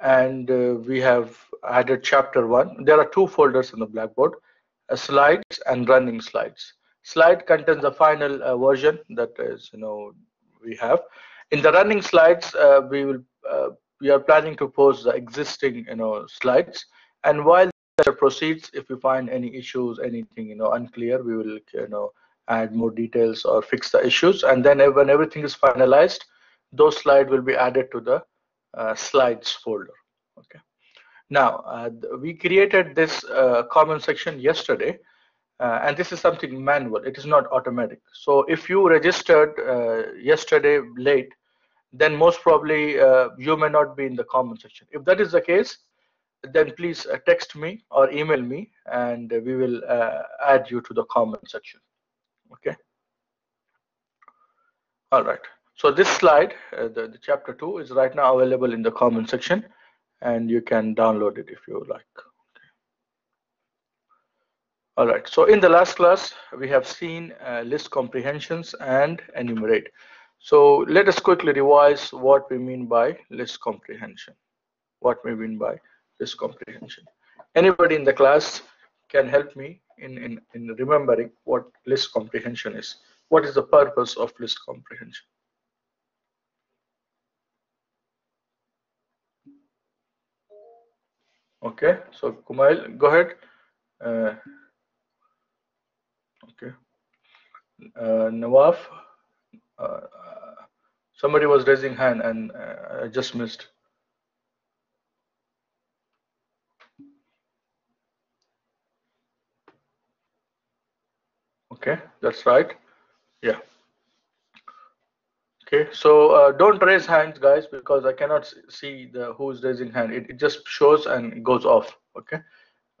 and uh, we have added chapter one. There are two folders in the Blackboard, uh, slides and running slides. Slide contains the final uh, version that is, you know, we have. In the running slides, uh, we will uh, we are planning to post the existing, you know, slides. And while that proceeds, if we find any issues, anything, you know, unclear, we will, you know, add more details or fix the issues. And then when everything is finalized, those slides will be added to the slides folder. Okay. Now, uh, we created this uh, comment section yesterday, uh, and this is something manual. It is not automatic. So if you registered uh, yesterday late, then most probably uh, you may not be in the comment section. If that is the case, then please text me or email me, and we will add you to the comment section. Okay. All right. So this slide, uh, the, the chapter two is right now available in the comment section and you can download it if you like. All right, so in the last class, we have seen uh, list comprehensions and enumerate. So let us quickly revise what we mean by list comprehension. What we mean by list comprehension. Anybody in the class can help me in, in, in remembering what list comprehension is. What is the purpose of list comprehension? Okay, so Kumail, go ahead. Uh, okay. Uh, Nawaf, uh, somebody was raising hand and uh, I just missed. Okay, that's right. Yeah. Okay, so uh, don't raise hands, guys, because I cannot see the who's raising hand. It, it just shows and goes off. Okay.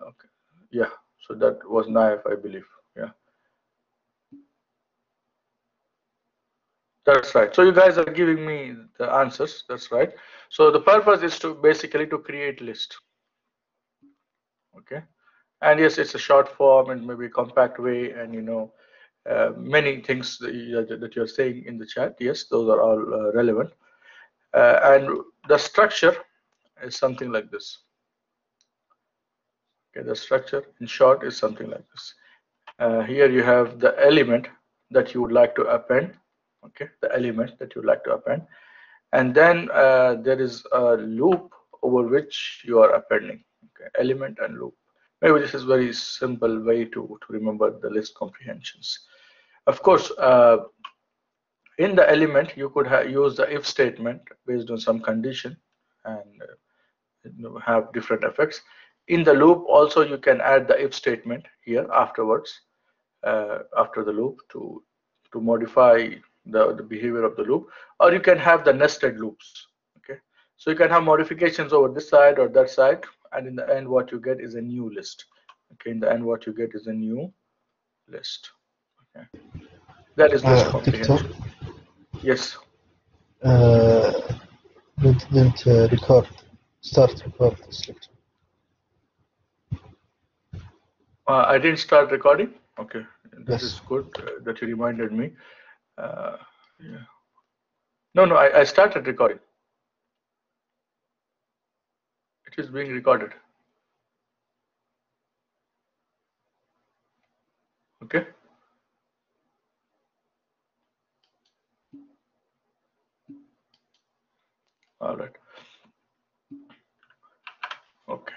Okay. Yeah. So that was Naif, I believe. Yeah. That's right. So you guys are giving me the answers. That's right. So the purpose is to basically to create list. Okay. And yes, it's a short form and maybe compact way, and you know uh, many things that, you, that you're saying in the chat. Yes, those are all uh, relevant. Uh, and the structure is something like this. Okay, the structure in short is something like this. Uh, here you have the element that you would like to append. Okay, the element that you would like to append. And then uh, there is a loop over which you are appending. Okay, element and loop. Maybe this is very simple way to, to remember the list comprehensions. Of course, uh, in the element, you could use the if statement based on some condition and uh, have different effects. In the loop, also you can add the if statement here afterwards, uh, after the loop to, to modify the, the behavior of the loop, or you can have the nested loops. Okay, so you can have modifications over this side or that side, and in the end, what you get is a new list. Okay, in the end, what you get is a new list. Okay. That is this uh, comprehension. Yes. Uh, didn't uh, record, start record this lecture. Uh, I didn't start recording. Okay, this yes. is good uh, that you reminded me. Uh, yeah. No, no, I, I started recording. It is being recorded. Okay. All right. Okay.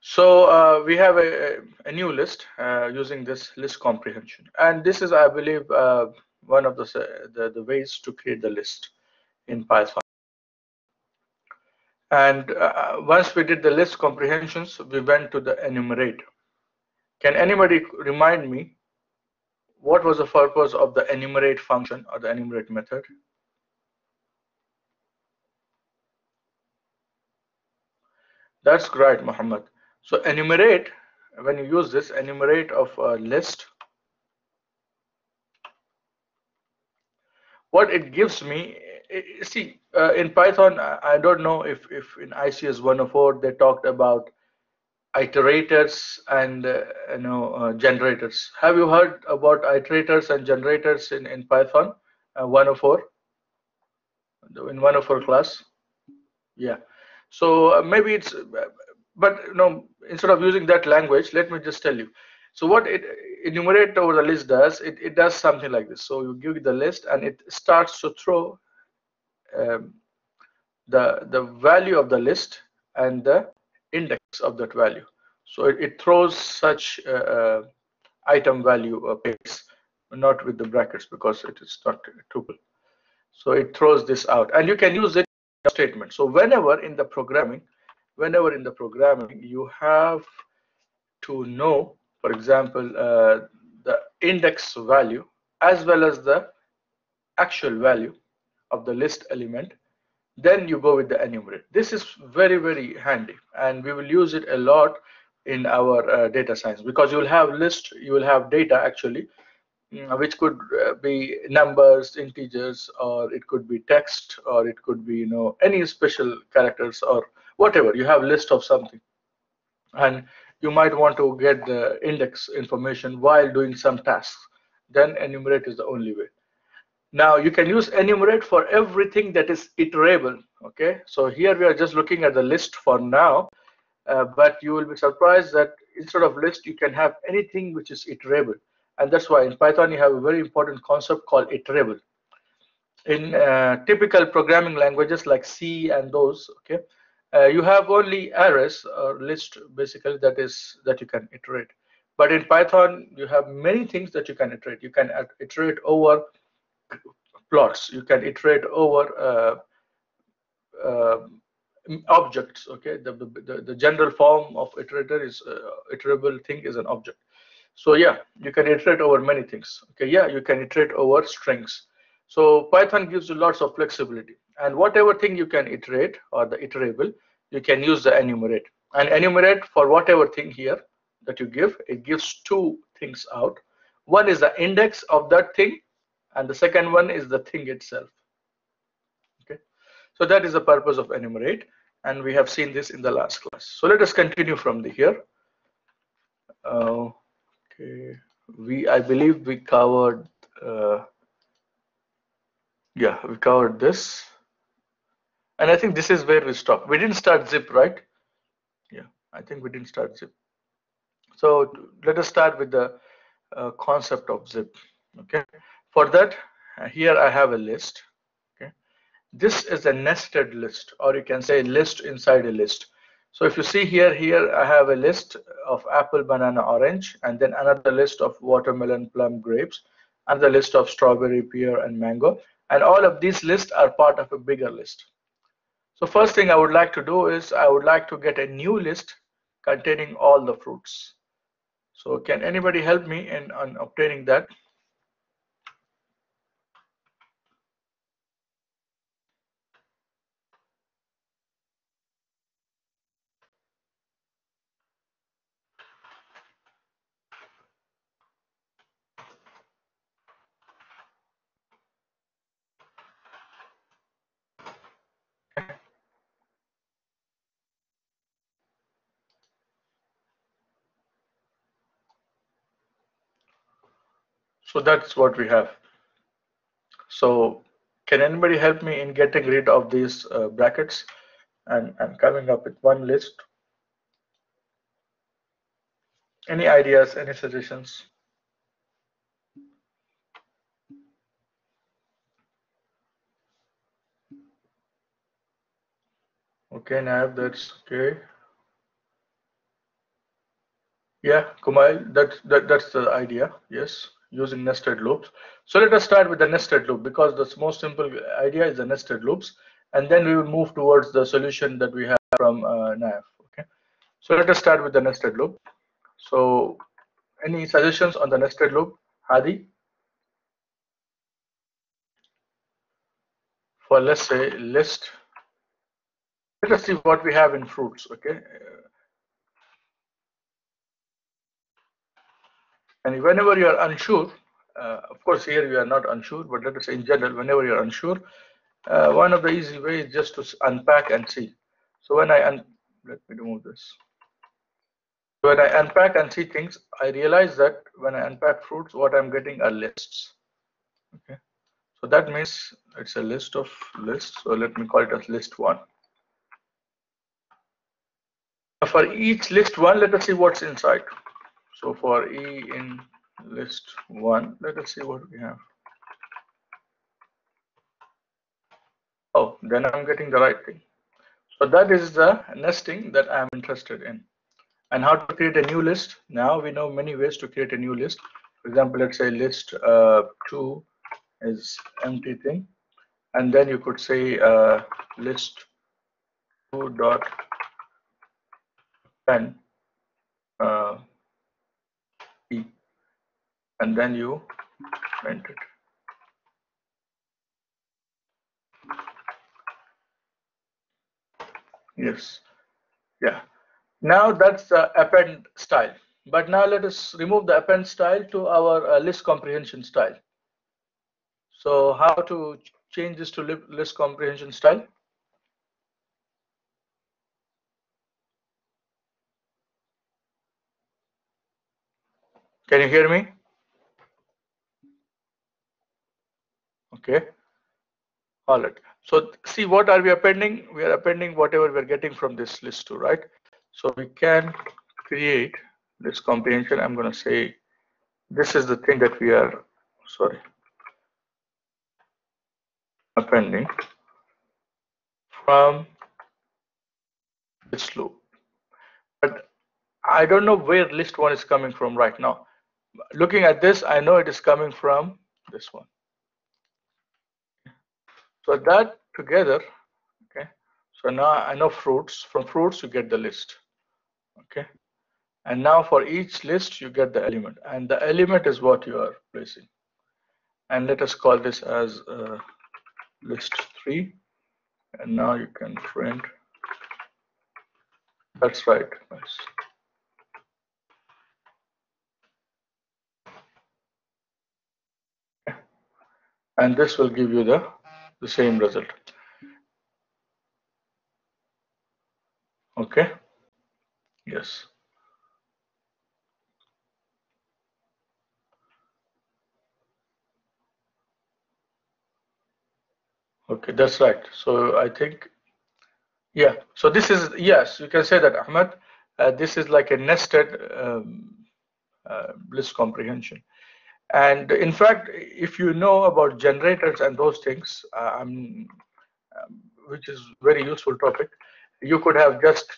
So uh, we have a, a new list uh, using this list comprehension. And this is, I believe, uh, one of the, the, the, ways to create the list in Python. And uh, once we did the list comprehensions, we went to the enumerate. Can anybody remind me what was the purpose of the enumerate function or the enumerate method? That's great, Muhammad. So enumerate, when you use this enumerate of a list, what it gives me, see, uh, in Python, I don't know if, if in ICS 104 they talked about iterators and uh, you know uh, generators. Have you heard about iterators and generators in, in Python uh, 104? In 104 class? Yeah. So uh, maybe it's, uh, but you know, instead of using that language, let me just tell you. So what it enumerate over the list does, it, it does something like this. So you give the list and it starts to throw um, the, the value of the list and the index of that value. So it, it throws such uh, item value uh, pairs, not with the brackets because it is not tuple. So it throws this out and you can use it statement. So whenever in the programming, whenever in the programming you have to know, for example, uh, the index value as well as the actual value of the list element, then you go with the enumerate. This is very, very handy and we will use it a lot in our uh, data science because you will have list, you will have data actually Mm, which could uh, be numbers, integers, or it could be text, or it could be you know any special characters or whatever. You have list of something, and you might want to get the index information while doing some tasks. Then enumerate is the only way. Now you can use enumerate for everything that is iterable. Okay, so here we are just looking at the list for now, uh, but you will be surprised that instead of list you can have anything which is iterable and that's why in Python you have a very important concept called iterable. In uh, typical programming languages like C and those, okay, uh, you have only arrays or list basically that is that you can iterate. But in Python, you have many things that you can iterate. You can iterate over plots. You can iterate over uh, uh, objects. Okay, the, the the general form of iterator is uh, iterable thing is an object. So yeah, you can iterate over many things. Okay, yeah, you can iterate over strings. So Python gives you lots of flexibility. And whatever thing you can iterate or the iterable, you can use the enumerate. And enumerate for whatever thing here that you give, it gives two things out. One is the index of that thing, and the second one is the thing itself. Okay, so that is the purpose of enumerate, and we have seen this in the last class. So let us continue from the here. Uh, Okay, we I believe we covered. Uh, yeah, we covered this, and I think this is where we stopped. We didn't start zip, right? Yeah, I think we didn't start zip. So let us start with the uh, concept of zip. Okay, for that, uh, here I have a list. Okay, this is a nested list, or you can say list inside a list. So if you see here, here I have a list of apple, banana, orange, and then another list of watermelon, plum, grapes, and the list of strawberry, pear, and mango. And all of these lists are part of a bigger list. So first thing I would like to do is I would like to get a new list containing all the fruits. So can anybody help me in on obtaining that? So that's what we have. So can anybody help me in getting rid of these uh, brackets and, and coming up with one list? Any ideas, any suggestions? Okay, Nav, that's okay. Yeah, Kumail, that, that, that's the idea, yes using nested loops. So let us start with the nested loop because the most simple idea is the nested loops, and then we will move towards the solution that we have from uh, NAV. Okay, so let us start with the nested loop. So any suggestions on the nested loop, Hadi? For let's say list. Let us see what we have in fruits. Okay, And whenever you are unsure, uh, of course here you are not unsure, but let us say in general, whenever you're unsure, uh, one of the easy ways just to unpack and see. So when I, un let me remove this. When I unpack and see things, I realize that when I unpack fruits, what I'm getting are lists. Okay. So that means it's a list of lists. So let me call it as list one. For each list one, let us see what's inside. So for E in list one, let us see what we have. Oh, then I'm getting the right thing. So that is the nesting that I'm interested in. And how to create a new list. Now we know many ways to create a new list. For example, let's say list uh, two is empty thing. And then you could say uh, list two dot append uh, and then you print it. Yes. Yeah. Now that's the append style. But now let us remove the append style to our uh, list comprehension style. So how to change this to list comprehension style? Can you hear me? Okay. All right. So see what are we appending? We are appending whatever we're getting from this list too, right? So we can create this comprehension. I'm going to say this is the thing that we are, sorry, appending from this loop. But I don't know where list one is coming from right now. Looking at this, I know it is coming from this one. So that together, okay. So now I know fruits. From fruits, you get the list. Okay. And now for each list, you get the element. And the element is what you are placing. And let us call this as uh, list 3. And now you can print. That's right. Nice. And this will give you the the same result. Okay. Yes. Okay, that's right. So I think, yeah. So this is yes, you can say that Ahmed. Uh, this is like a nested um, uh, list comprehension. And in fact, if you know about generators and those things, uh, um, which is very useful topic, you could have just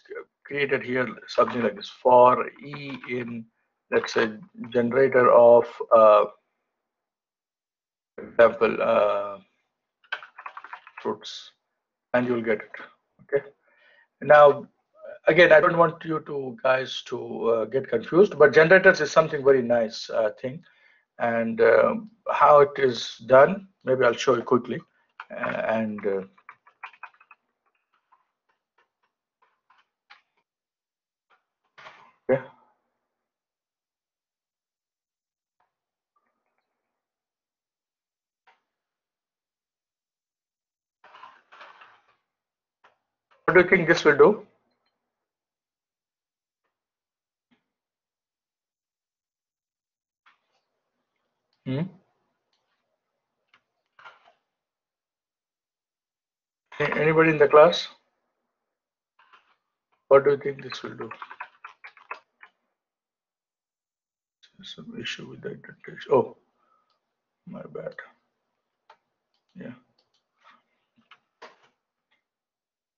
created here something like this for E in, let's say, generator of, uh, example, uh, fruits, and you'll get it. Okay. Now, again, I don't want you to guys to uh, get confused, but generators is something very nice uh, thing and uh, how it is done maybe I'll show you quickly. And uh, what do you think this will do Hmm? Anybody in the class? What do you think this will do? Some issue with the indentation. Oh, my bad. Yeah.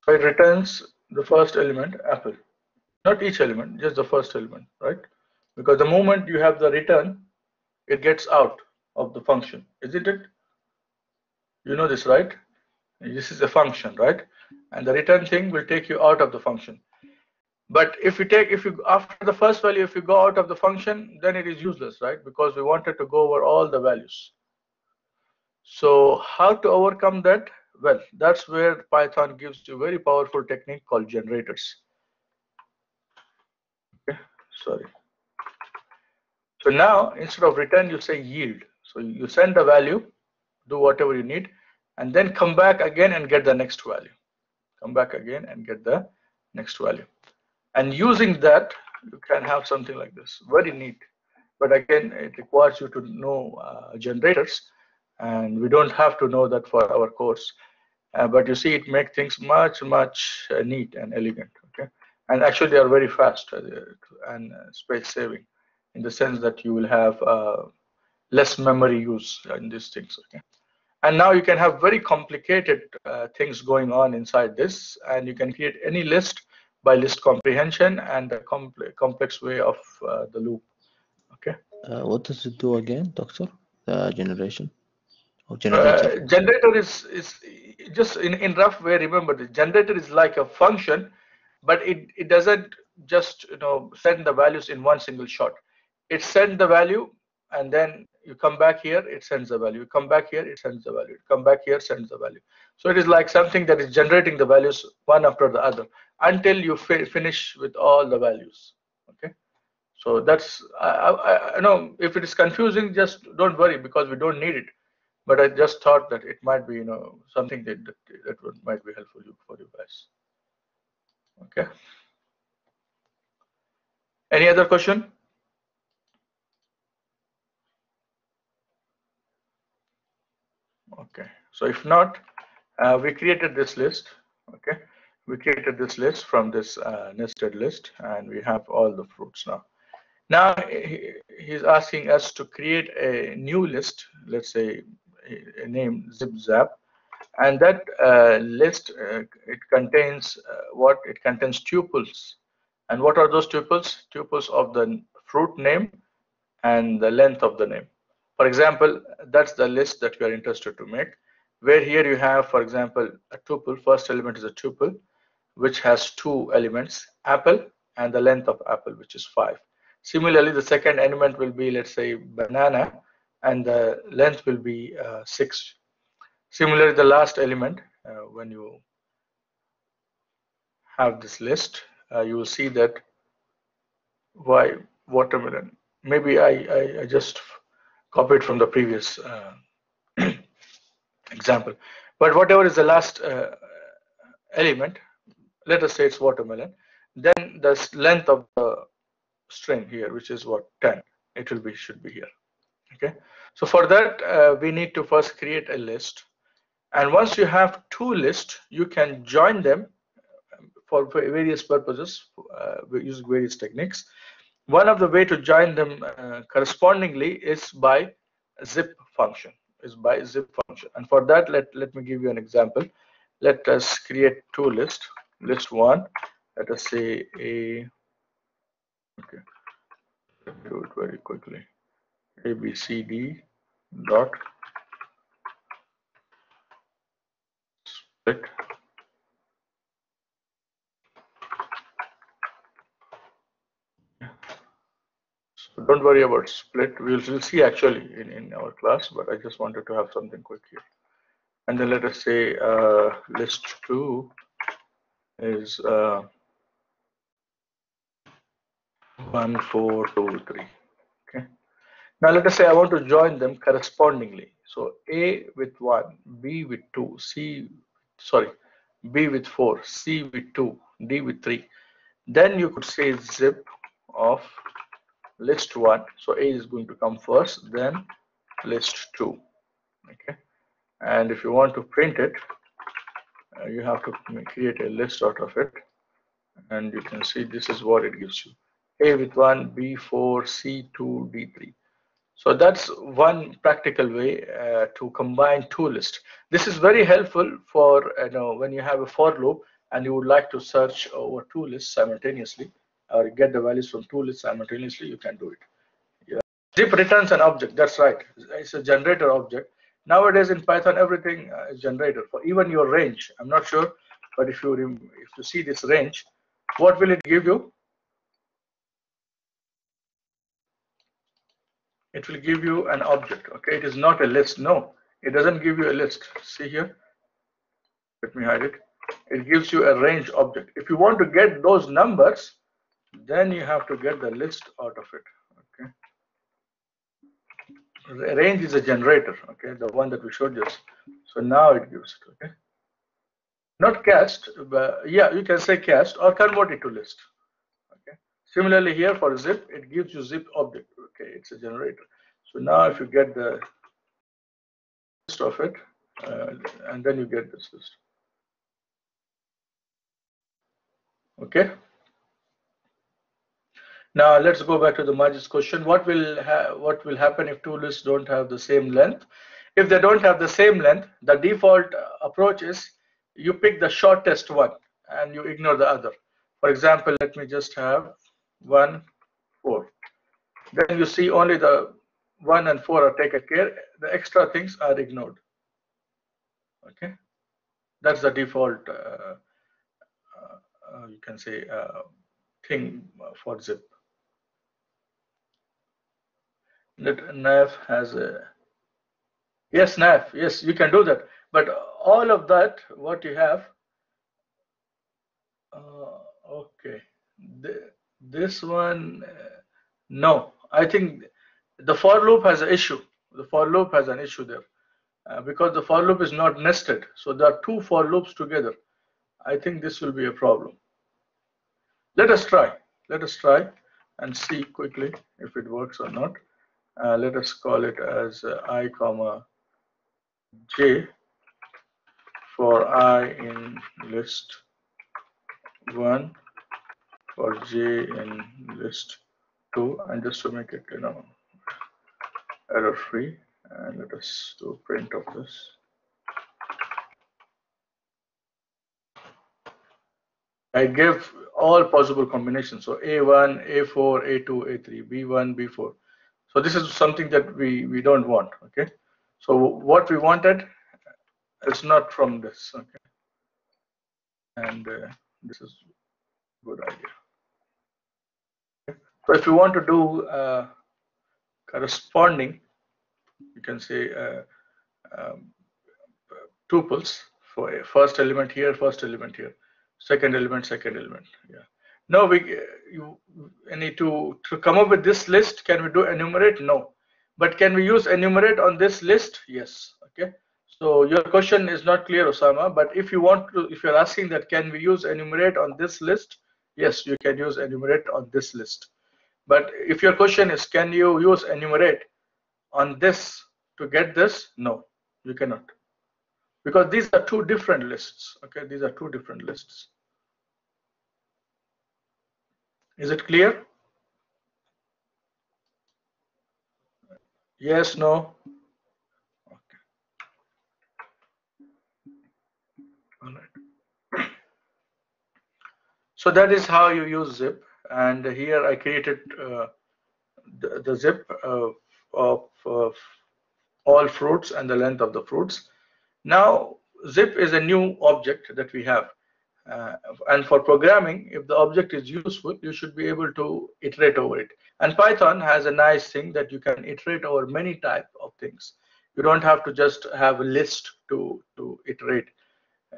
So it returns the first element, apple. Not each element, just the first element, right? Because the moment you have the return, it gets out of the function, isn't it? You know this, right? This is a function, right? And the return thing will take you out of the function. But if you take, if you, after the first value, if you go out of the function, then it is useless, right? Because we wanted to go over all the values. So how to overcome that? Well, that's where Python gives you very powerful technique called generators. Okay, sorry. So now instead of return, you say yield. So you send the value, do whatever you need, and then come back again and get the next value. Come back again and get the next value. And using that, you can have something like this. Very neat. But again, it requires you to know uh, generators, and we don't have to know that for our course. Uh, but you see, it makes things much, much uh, neat and elegant. Okay. and actually they are very fast uh, and uh, space saving in the sense that you will have uh, less memory use in these things okay? And now you can have very complicated uh, things going on inside this and you can create any list by list comprehension and a compl complex way of uh, the loop okay? Uh, what does it do again, doctor? The generation? Or uh, generator? generator is is just in in rough way remember the generator is like a function but it it doesn't just you know send the values in one single shot it sends the value and then you come back here it sends the value. You come back here it sends the value. You come back here sends the value. So it is like something that is generating the values one after the other until you fi finish with all the values. Okay? So that's I, I, I know if it is confusing just don't worry because we don't need it. But i just thought that it might be you know something that that, that would, might be helpful for you guys. Okay? Any other question okay. So if not uh, we created this list. Okay. We created this list from this uh, nested list and we have all the fruits now. Now he, he's asking us to create a new list let's say a, name zip zap and that uh, list uh, it contains uh, what it contains tuples. And what are those tuples? Tuples of the fruit name and the length of the name for example that's the list that we are interested to make where here you have for example a tuple. First element is a tuple which has two elements apple and the length of apple which is five. Similarly the second element will be let's say banana and the length will be uh, six. Similarly, the last element, uh, when you have this list, uh, you will see that why watermelon. Maybe I, I, I just copied from the previous uh, example. But whatever is the last uh, element, let us say it's watermelon, then the length of the string here, which is what 10, it will be should be here. Okay. So for that, uh, we need to first create a list. And once you have two lists, you can join them um, for various purposes uh, using various techniques. One of the way to join them uh, correspondingly is by zip function, is by zip function. And for that, let, let me give you an example. Let us create two lists. List one, let us say a, okay, do it very quickly. A, B, C, D dot split don't worry about split. We'll, we'll see actually in, in our class, but I just wanted to have something quick here. And then let us say uh, list two is uh, one, four, two, three. Okay. Now let us say I want to join them correspondingly. So A with one, B with two, C, sorry, B with four, C with two, D with three. Then you could say zip of list one. So A is going to come first, then list two. Okay. And if you want to print it, uh, you have to create a list out of it. And you can see this is what it gives you. A with one, B4, C2, D3. So that's one practical way uh, to combine two lists. This is very helpful for you know when you have a for loop and you would like to search over two lists simultaneously or get the values from two lists simultaneously, you can do it. Yeah. Zip returns an object. That's right. It's a generator object. Nowadays in Python, everything uh, is generator for even your range. I'm not sure, but if you if you see this range, what will it give you? it will give you an object okay it is not a list no it doesn't give you a list see here let me hide it it gives you a range object if you want to get those numbers then you have to get the list out of it okay? Ra- range is a generator okay? The one that we showed just. So now it gives it okay? Not cast but yeah you can say cast or convert it to list okay? Similarly here for zip it gives you zip object okay? It's a generator. So now if you get the list of it uh, and then you get this list. Okay Now let's go back to the Majid's question. What will what will happen if two lists don't have the same length? If they don't have the same length, the default approach is you pick the shortest one and you ignore the other. For example, let me just have one, four. Then you see only the one and four are taken care. The extra things are ignored. Okay, that's the default. Uh, uh, you can say uh, thing for zip. That nav has a yes nav yes you can do that. But all of that what you have uh, okay. The, this one uh, no. I think the for loop has an issue. The for loop has an issue there uh, because the for loop is not nested. So there are two for loops together. I think this will be a problem. Let us try. Let us try and see quickly if it works or not uh, let us call it as uh, i comma j for i in list 1 for j in list 2 and just to make it you know error free and let us do print of this. I give all possible combinations so a1 a4 a2 a3 b1 b4 so this is something that we we don't want okay? So what we wanted is not from this okay? And uh, this is good idea. So if you want to do uh, corresponding you can say uh, um, tuples for first element here first element here second element second element yeah no we you need to to come up with this list. Can we do enumerate? No. But can we use enumerate on this list? Yes. Okay. So your question is not clear osama but if you want to if you're asking that can we use enumerate on this list yes you can use enumerate on this list. But if your question is can you use enumerate on this to get this? No you cannot. Because these are two different lists. Okay these are two different lists is it clear? Yes no? Okay. All right. So that is how you use zip and here i created uh, the, the, zip uh, of, of all fruits and the length of the fruits. Now zip is a new object that we have uh, and for programming, if the object is useful, you should be able to iterate over it. And Python has a nice thing that you can iterate over many type of things. You don't have to just have a list to, to iterate.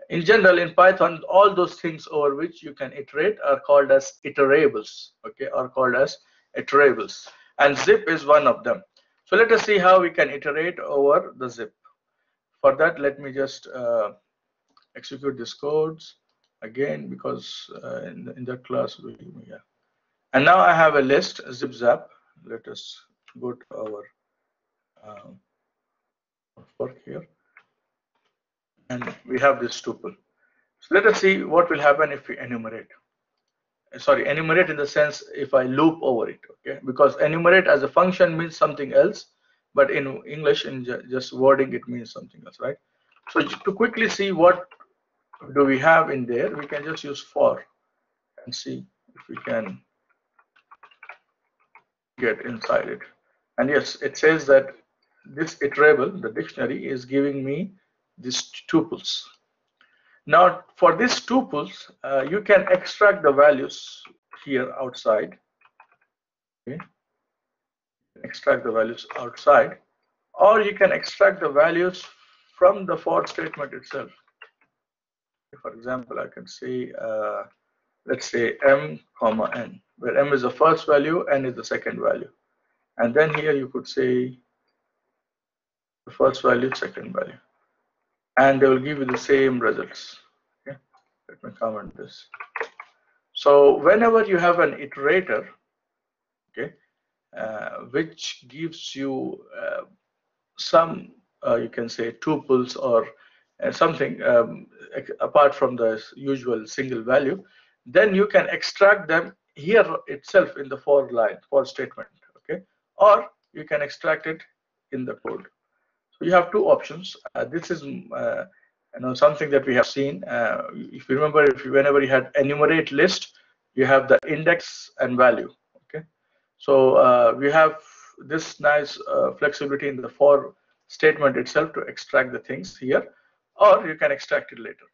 In general, in Python, all those things over which you can iterate are called as iterables, okay, are called as iterables. And zip is one of them. So let us see how we can iterate over the zip. For that, let me just uh, execute these codes again because uh, in, in that class we yeah. And now I have a list zip zap. Let us go to our um, work here. And we have this tuple. So let us see what will happen if we enumerate. Sorry enumerate in the sense if I loop over it okay? Because enumerate as a function means something else but in English in just wording it means something else right? So to quickly see what do we have in there? We can just use for and see if we can get inside it. And yes it says that this iterable the dictionary is giving me these tuples now for these tuples uh, you can extract the values here outside. Okay. Extract the values outside. Or you can extract the values from the for statement itself for example, I can say, uh, let's say m comma n, where m is the first value, n is the second value. And then here you could say the first value, second value. And they will give you the same results. Okay, let me comment this. So whenever you have an iterator, okay, uh, which gives you uh, some, uh, you can say tuples or something um, apart from the usual single value, then you can extract them here itself in the for line, for statement, okay? Or you can extract it in the code. So you have two options. Uh, this is uh, you know something that we have seen. Uh, if you remember, if you, whenever you had enumerate list, you have the index and value. Okay, so uh, we have this nice uh, flexibility in the for statement itself to extract the things here, or you can extract it later.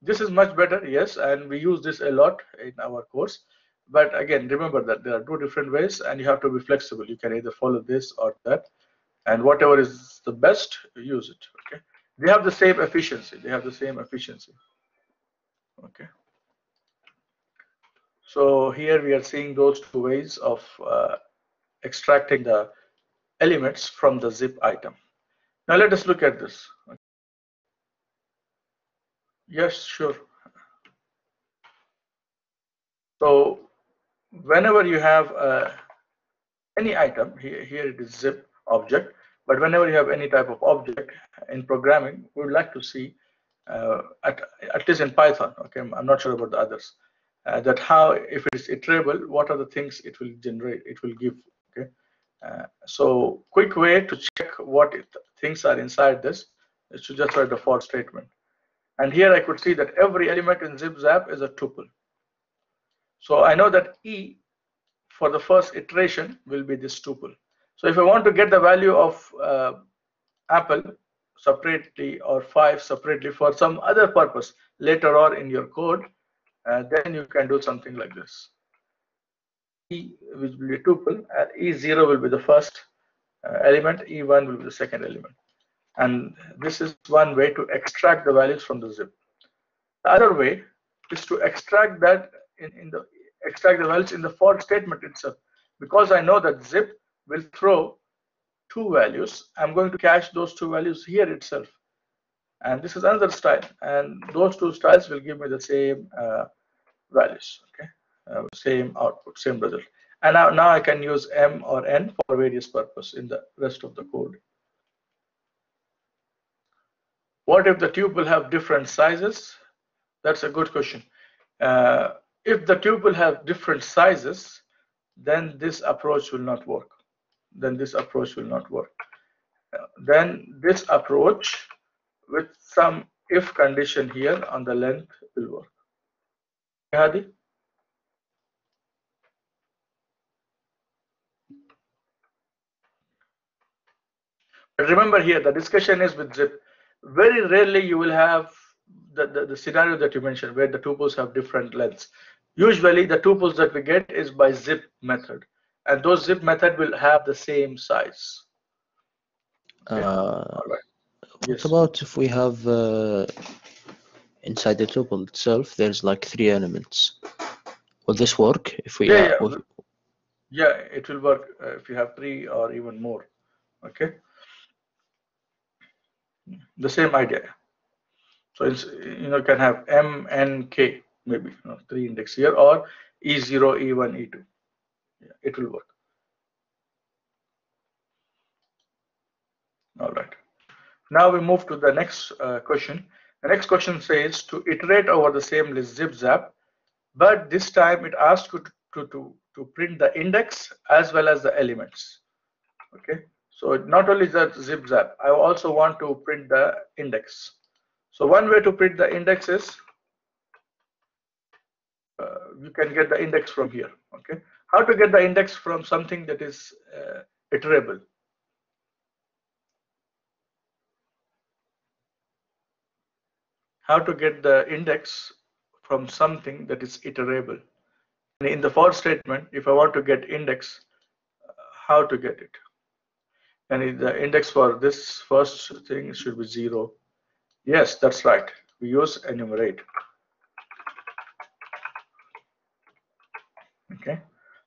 This is much better, yes, and we use this a lot in our course. But again, remember that there are two different ways, and you have to be flexible. You can either follow this or that, and whatever is the best, use it. Okay, they have the same efficiency. They have the same efficiency. Okay. So here we are seeing those two ways of uh, extracting the elements from the zip item. Now let us look at this. Yes, sure. So whenever you have uh, any item, here, here it is zip object, but whenever you have any type of object in programming, we would like to see, uh, at, at least in Python, okay, I'm not sure about the others, uh, that how, if it is iterable, what are the things it will generate, it will give, okay. Uh, so quick way to check what it, things are inside this is to just write the for statement. And here I could see that every element in zip zap is a tuple. So I know that E for the first iteration will be this tuple. So if I want to get the value of uh, apple separately or five separately for some other purpose later on in your code, uh, then you can do something like this. E which will be a tuple, and E0 will be the first uh, element, E1 will be the second element. And this is one way to extract the values from the zip. The other way is to extract that in, in the extract the values in the for statement itself. Because I know that zip will throw two values, I'm going to cache those two values here itself. And this is another style. And those two styles will give me the same uh, values, okay? Uh, same output, same result. And now, now I can use M or N for various purpose in the rest of the code. What if the tuple will have different sizes? That's a good question. Uh, if the tuple will have different sizes, then this approach will not work. Then this approach will not work. Uh, then this approach with some if condition here on the length will work. Hadi? Remember here, the discussion is with zip. Very rarely you will have the, the, the, scenario that you mentioned where the tuples have different lengths. Usually the tuples that we get is by zip method. And those zip method will have the same size. Okay. Uh, right. What yes. about if we have uh, inside the tuple itself, there's like three elements. Will this work if we? Yeah, yeah. yeah it will work uh, if you have three or even more. Okay the same idea. So it's you know can have M N K maybe you know, three index here or E0, E1, E2. Yeah, it will work. All right. Now we move to the next uh, question. The next question says to iterate over the same list zip zap, but this time it asks you to, to, to, to print the index as well as the elements. Okay. So not only the zip zap, I also want to print the index. So one way to print the index is uh, you can get the index from here. Okay, how to get the index from something that is uh, iterable? How to get the index from something that is iterable? In the for statement, if I want to get index, uh, how to get it? And the index for this first thing should be zero. Yes, that's right. We use enumerate. Okay.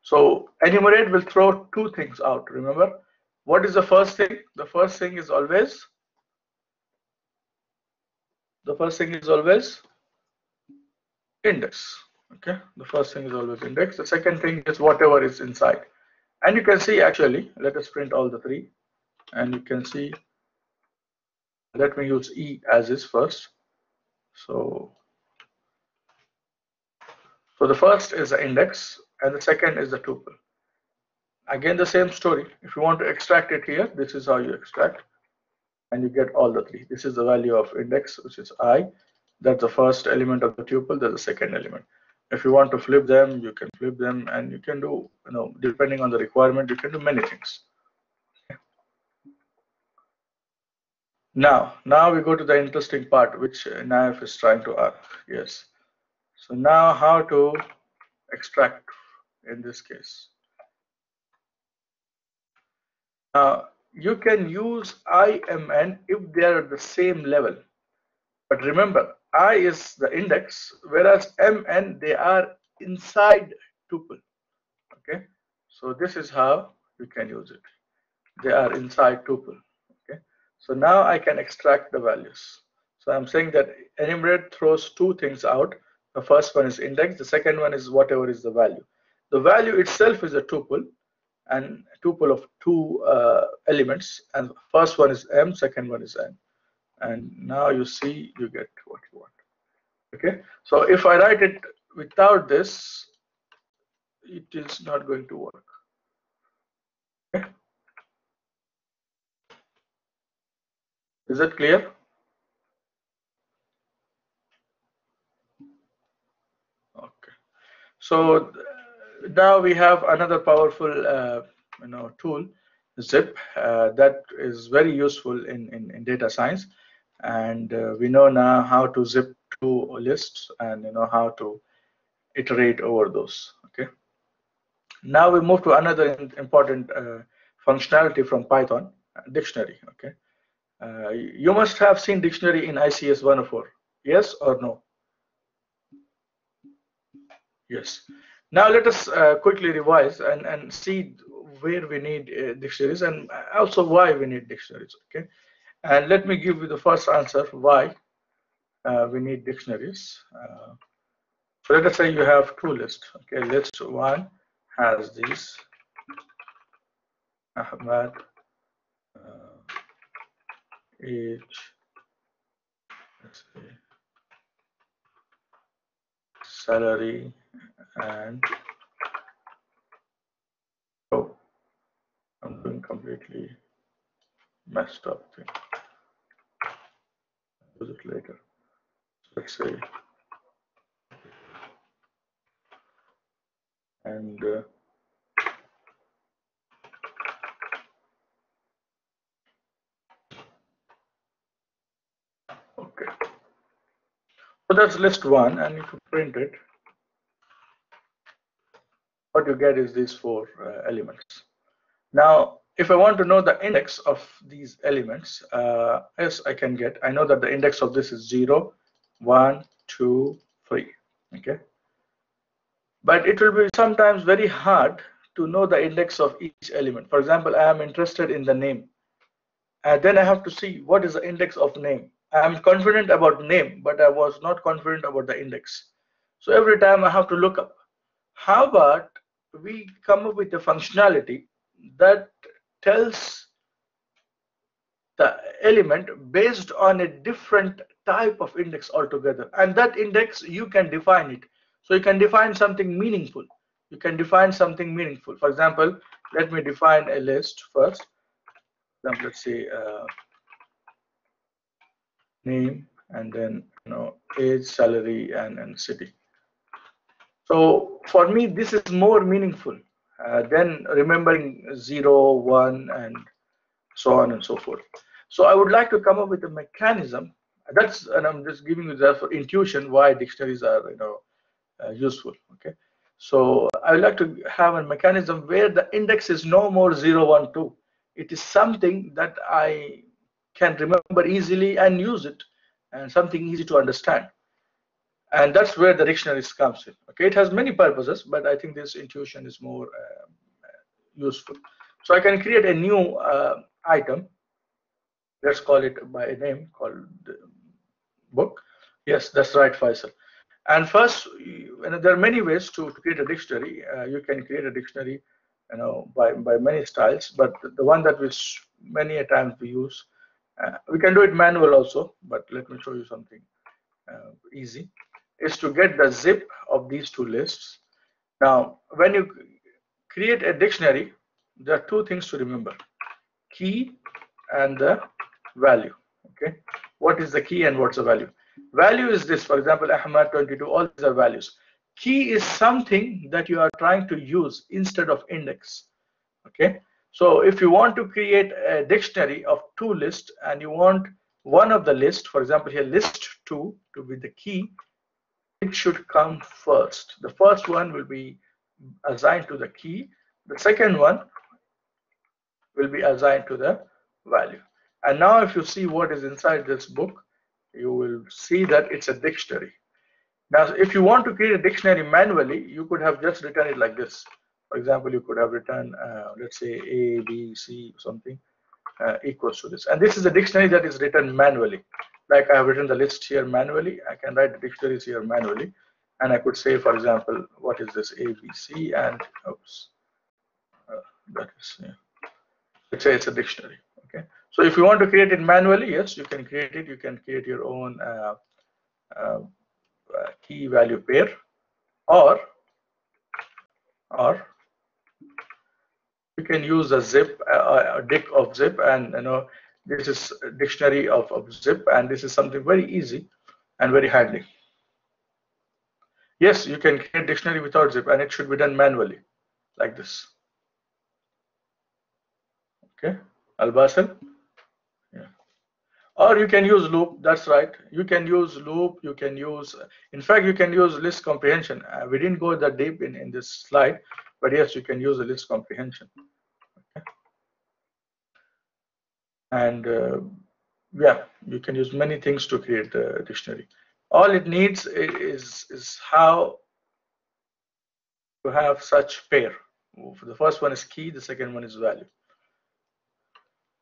So enumerate will throw two things out. Remember, what is the first thing? The first thing is always the first thing is always index. Okay. The first thing is always index. The second thing is whatever is inside. And you can see actually, let us print all the three and you can see let me use E as is first so so the first is the index and the second is the tuple. Again, the same story. If you want to extract it here, this is how you extract, and you get all the three. This is the value of index, which is i. That's the first element of the tuple. That's the second element. If you want to flip them, you can flip them, and you can do, you know, depending on the requirement, you can do many things. Now, now we go to the interesting part, which NIF is trying to ask. Yes. So now how to extract in this case. Now, you can use IMN if they are at the same level. But remember, I is the index, whereas MN, they are inside tuple. Okay, so this is how you can use it. They are inside tuple. So now I can extract the values. So I'm saying that enumerate throws two things out. The first one is index. The second one is whatever is the value. The value itself is a tuple and tuple of two uh, elements. And first one is m, second one is n. And now you see you get what you want. Okay. So if I write it without this, it is not going to work. Is that clear? Okay. So now we have another powerful uh, you know tool, Zip, uh, that is very useful in, in, in data science. And uh, we know now how to zip two lists and you know how to iterate over those. Okay. Now we move to another important uh, functionality from Python, dictionary. Okay. Uh, you must have seen dictionary in ICS 104. Yes or no? Yes. Now let us uh, quickly revise and, and see where we need uh, dictionaries and also why we need dictionaries. Okay. And let me give you the first answer why uh, we need dictionaries. Uh, so let us say you have two lists. Okay, list one has these Ahmad age salary and oh I'm doing completely messed up thing. I'll do it later. Let's say and uh, so that's list one and if you print it what you get is these four uh, elements. Now, if I want to know the index of these elements, uh, yes, I can get, I know that the index of this is 0, 1, 2, 3, okay? But it will be sometimes very hard to know the index of each element. For example, I am interested in the name. And then I have to see what is the index of name. I am confident about name, but I was not confident about the index. So every time I have to look up. How about we come up with a functionality that tells the element based on a different type of index altogether and that index you can define it so you can define something meaningful you can define something meaningful for example let me define a list first let's say uh, name and then you know age salary and and city so for me, this is more meaningful uh, than remembering zero, one, and so on and so forth. So I would like to come up with a mechanism. That's and I'm just giving you that for intuition why dictionaries are you know uh, useful. Okay. So I would like to have a mechanism where the index is no more zero, one, two. It is something that I can remember easily and use it, and something easy to understand. And that's where the dictionaries comes in. Okay it has many purposes but i think this intuition is more uh, useful. So i can create a new uh, item. Let's call it by a name called book. Yes that's right faisal. And first you know, there are many ways to, to create a dictionary. Uh, you can create a dictionary you know by by many styles but the one that which many a times we use uh, we can do it manual also but let me show you something uh, easy is to get the zip of these two lists Now, when you create a dictionary, there are two things to remember, key and the value, okay? What is the key and what's the value? Value is this, for example, Ahmad 22, all these are values. Key is something that you are trying to use instead of index, okay? So if you want to create a dictionary of two lists and you want one of the list, for example, here list two to be the key, it should come first. The first one will be assigned to the key. The second one will be assigned to the value. And now if you see what is inside this book, you will see that it's a dictionary. Now, if you want to create a dictionary manually, you could have just written it like this. For example, you could have written, uh, let's say A, B, C, something uh, equals to this. And this is a dictionary that is written manually. Like I have written the list here manually, I can write the dictionaries here manually. And I could say, for example, what is this A, B, C, and oops, uh, that is, yeah. let's say it's a dictionary. Okay. So if you want to create it manually, yes, you can create it. You can create your own uh, uh, key value pair, or or you can use a zip, a dict of zip, and you know this is a dictionary of, of zip, and this is something very easy and very handy. Yes, you can create dictionary without zip, and it should be done manually, like this. Okay, Al-Basil? Yeah. Or you can use loop, that's right. You can use loop, you can use, in fact, you can use list comprehension. Uh, we didn't go that deep in, in this slide, but yes, you can use a list comprehension. Okay. And uh, yeah, you can use many things to create the dictionary. All it needs is, is how to have such pair. The first one is key, the second one is value.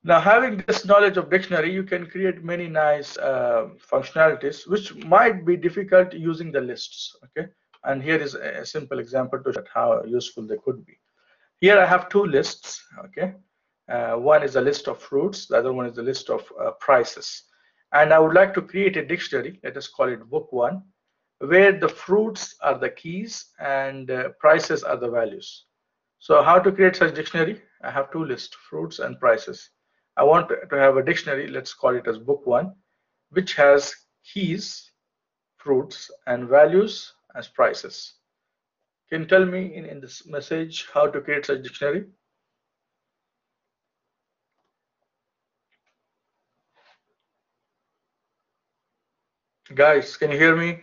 Now, having this knowledge of dictionary, you can create many nice uh, functionalities, which might be difficult using the lists. Okay, and here is a simple example to show how useful they could be. Here I have two lists. Okay, uh, one is a list of fruits, the other one is the list of uh, prices. And I would like to create a dictionary. Let us call it book one, where the fruits are the keys and uh, prices are the values. So how to create such dictionary? I have two lists, fruits and prices. I want to have a dictionary, let's call it as book one, which has keys, fruits, and values as prices. Can you tell me in, in this message how to create such dictionary? Guys, can you hear me?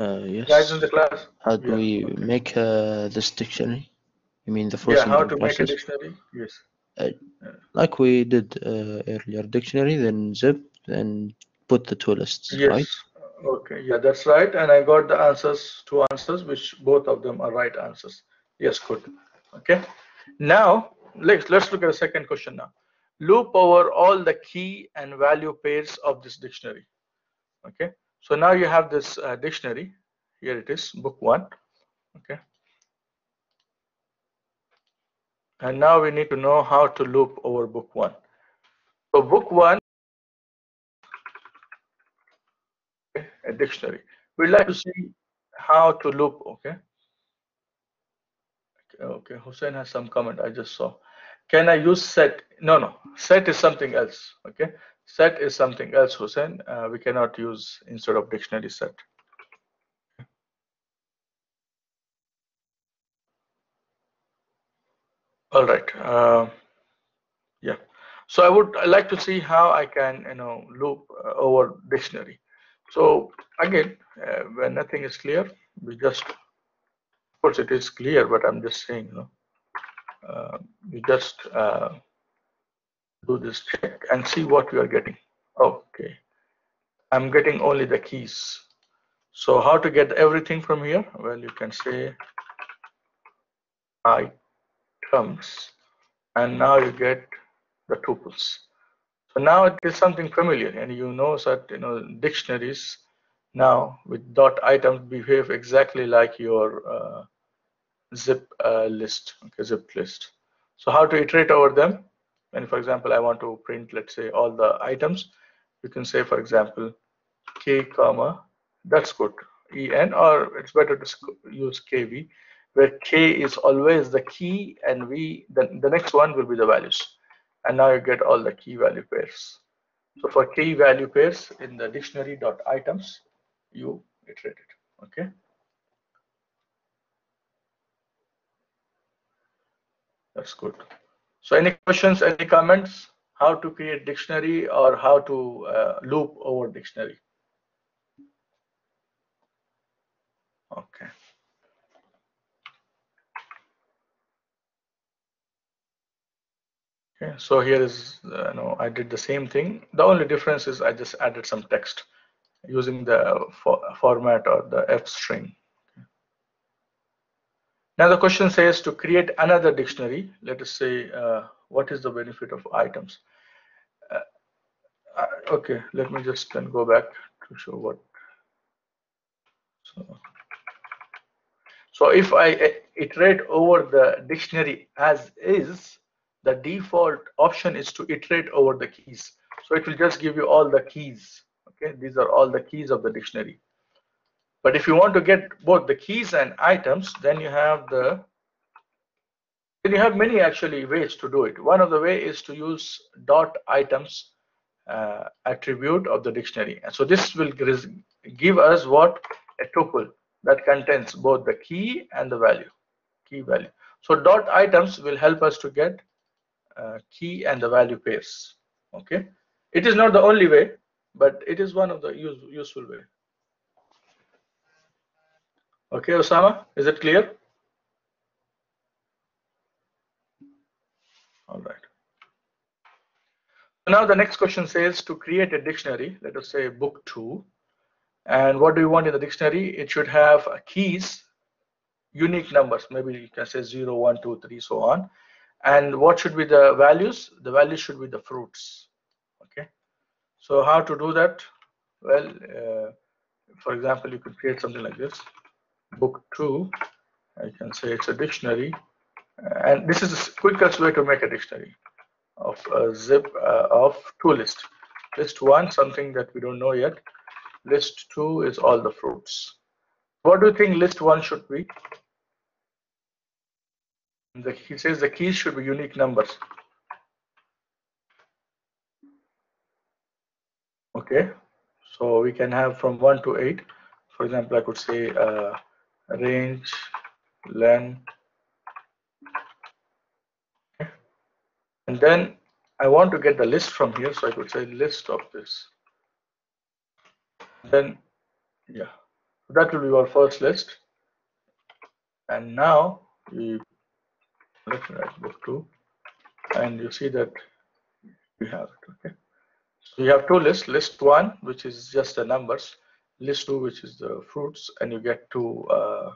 Uh, yes. Guys in the class? How do Yeah. we make uh, this dictionary? You mean the first Yeah, how to the make a dictionary? Yes. Like we did uh, earlier, dictionary, then zip, then put the two lists, Yes. right? Okay, yeah, that's right. And I got the answers, two answers, which both of them are right answers. Yes, good. Okay. Now let's let's look at the second question now. Loop over all the key and value pairs of this dictionary. Okay. So now you have this uh, dictionary. Here it is, book one. Okay. And now we need to know how to loop over book one. So book one a dictionary. We'd like to see how to loop, okay? Okay, Hussein has some comment I just saw. Can I use set? No, no, set is something else, okay? Set is something else, Hussein. Uh, we cannot use instead of dictionary set. All right, uh, yeah. So I would like to see how I can, you know, loop uh, over dictionary. So again, uh, when nothing is clear, we just, of course it is clear, but I'm just saying, you know, uh, we just uh, do this check and see what you are getting. Okay, I'm getting only the keys. So how to get everything from here? Well, you can say items, and now you get the tuples. So now it is something familiar, and you know that you know dictionaries now with dot items behave exactly like your uh, zip uh, list, okay, zip list. So how to iterate over them? And for example, I want to print, let's say, all the items. You can say, for example, k comma. That's good. en or it's better to use kv where k is always the key and v the, the next one will be the values and now you get all the key value pairs so for key value pairs in the dictionary dot items you iterate it okay that's good. So any questions any comments? How to create dictionary or how to uh, loop over dictionary? Okay. Okay so here is uh, you know i did the same thing. The only difference is i just added some text using the for format or the f string now the question says to create another dictionary. Let us say uh, what is the benefit of items? Uh, uh, okay let me just then go back to show what. So so if i iterate over the dictionary as is the default option is to iterate over the keys. So it will just give you all the keys. Okay these are all the keys of the dictionary but if you want to get both the keys and items then you have the then you have many actually ways to do it. One of the way is to use dot items uh, attribute of the dictionary. And so this will give us what? A tuple that contains both the key and the value key value. So dot items will help us to get uh, key and the value pairs. Okay? It is not the only way but it is one of the use, useful way okay osama is it clear? All right. Now the next question says to create a dictionary let us say book 2 and what do you want in the dictionary? It should have keys unique numbers maybe you can say 0 1 2 3 so on. And what should be the values? The values should be the fruits. Okay. So how to do that? Well uh, for example you could create something like this book 2 I can say it's a dictionary. And this is the quickest way to make a dictionary of a zip uh, of two list. List one something that we don't know yet. List two is all the fruits. What do you think list one should be? The, he says the keys should be unique numbers. Okay, so we can have from 1 to 8. For example, I could say uh, range, len, and then I want to get the list from here, so I could say list of this. Then, yeah, that will be our first list. And now we let's write book two. And you see that we have it okay. So you have two lists. List one which is just the numbers list two which is the fruits and you get two uh,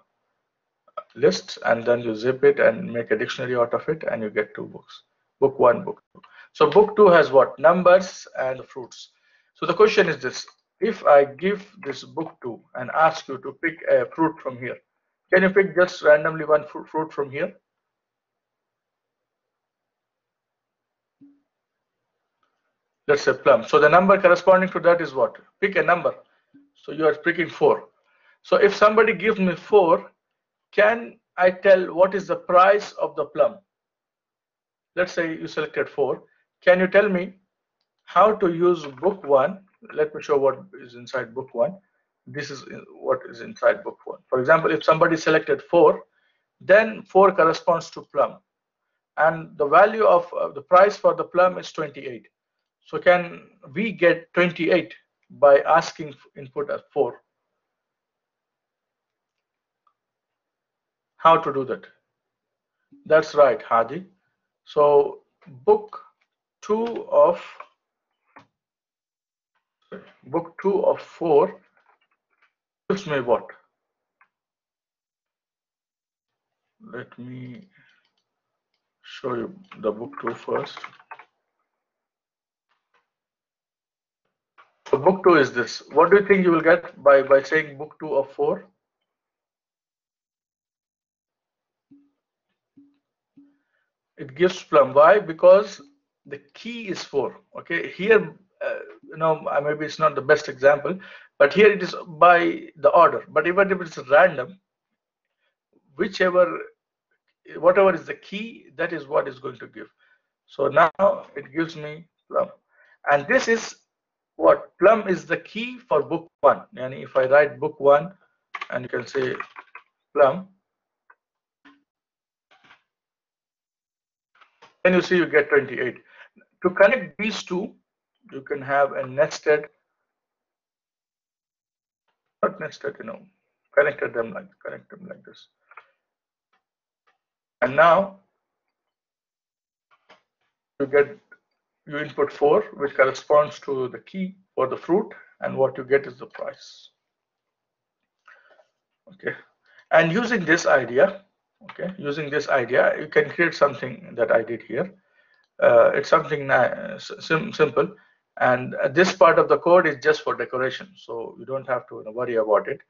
lists and then you zip it and make a dictionary out of it and you get two books book one book two so book two has what numbers and fruits so the question is this if i give this book two and ask you to pick a fruit from here can you pick just randomly one fruit from here let's say plum. So the number corresponding to that is what? Pick a number. So you are picking four. So if somebody gives me four, can I tell what is the price of the plum? Let's say you selected four. Can you tell me how to use book one? Let me show what is inside book one. This is what is inside book one. For example, if somebody selected four, then four corresponds to plum. And the value of uh, the price for the plum is 28 so can we get 28 by asking input as 4? How to do that? That's right, Hadi. So book 2 of book 2 of 4 gives me what? Let me show you the book 2 first. So book two is this. What do you think you will get by, by saying book two of four? It gives plum. Why? Because the key is four. Okay, here, uh, you know, maybe it's not the best example, but here it is by the order but even if it's random whichever whatever is the key that is what is going to give so now it gives me plum and this is what plum is the key for book one? And if i write book one and you can say plum. Then you see you get 28 to connect these two you can have a nested not nested you know connected them like connect them like this. And now you get you input 4 which corresponds to the key for the fruit and what you get is the price. Okay. And using this idea okay using this idea you can create something that I did here. Uh, it's something sim simple. And this part of the code is just for decoration so you don't have to you know, worry about it.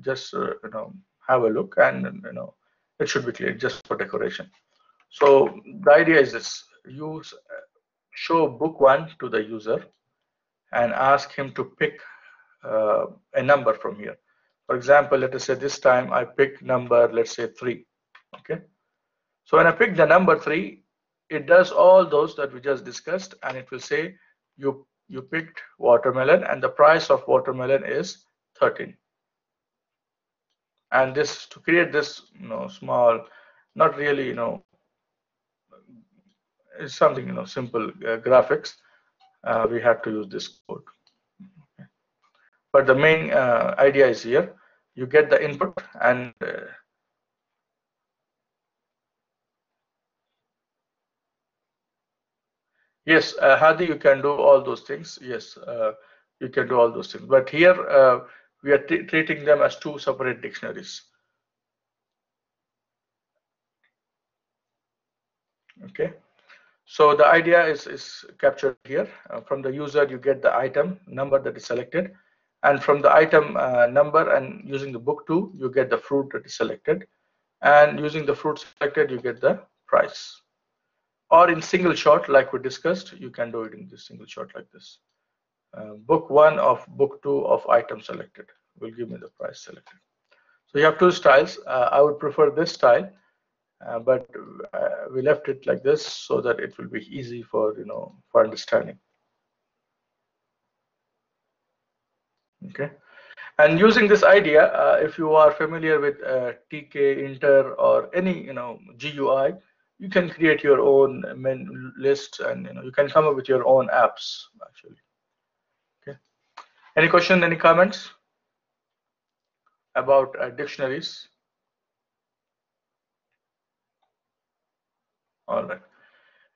Just uh, you know have a look and you know it should be clear just for decoration. So the idea is this. Use show book one to the user and ask him to pick uh, a number from here. For example let us say this time i pick number let's say three okay? So when i pick the number three it does all those that we just discussed and it will say you you picked watermelon and the price of watermelon is 13 and this to create this you know small not really you know it's something you know simple uh, graphics uh, we had to use this code but the main uh, idea is here you get the input and uh, Yes, uh, Hadi, you can do all those things. Yes, uh, you can do all those things. But here we are treating them as two separate dictionaries. Okay, so the idea is, is captured here. Uh, from the user, you get the item number that is selected. And from the item uh, number and using the book two, you get the fruit that is selected. And using the fruit selected, you get the price or in single shot like we discussed you can do it in this single shot like this uh, book one of book two of item selected will give me the price selected so you have two styles uh, i would prefer this style uh, but uh, we left it like this so that it will be easy for you know for understanding. Okay. And using this idea uh, if you are familiar with uh, Tkinter or any you know gui you can create your own menu list and you know you can come up with your own apps actually. Okay. Any question any comments about uh, dictionaries all right.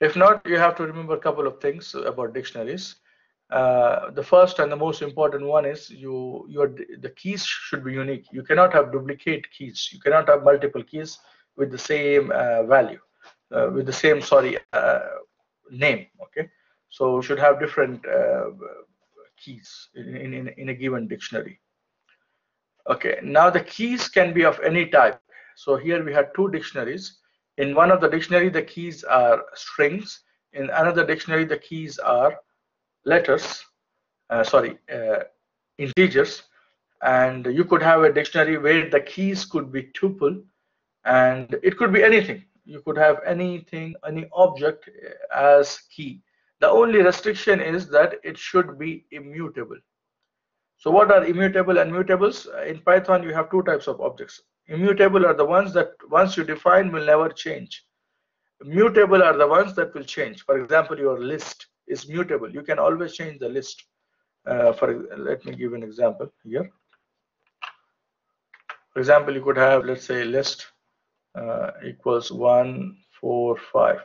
If not you have to remember a couple of things about dictionaries. Uh, the first and the most important one is you your the keys should be unique. You cannot have duplicate keys. You cannot have multiple keys with the same uh, value uh, with the same sorry uh, name okay? So you should have different uh, keys in, in, in a given dictionary. Okay now the keys can be of any type. So here we had two dictionaries in one of the dictionary the keys are strings. In another dictionary the keys are letters uh, sorry uh, integers. And you could have a dictionary where the keys could be tuple and it could be anything. You could have anything any object as key. The only restriction is that it should be immutable. So what are immutable and mutables? In python you have two types of objects immutable are the ones that once you define will never change mutable are the ones that will change for example your list is mutable you can always change the list uh, for let me give an example here for example you could have let's say list uh, equals 1, 4, 5.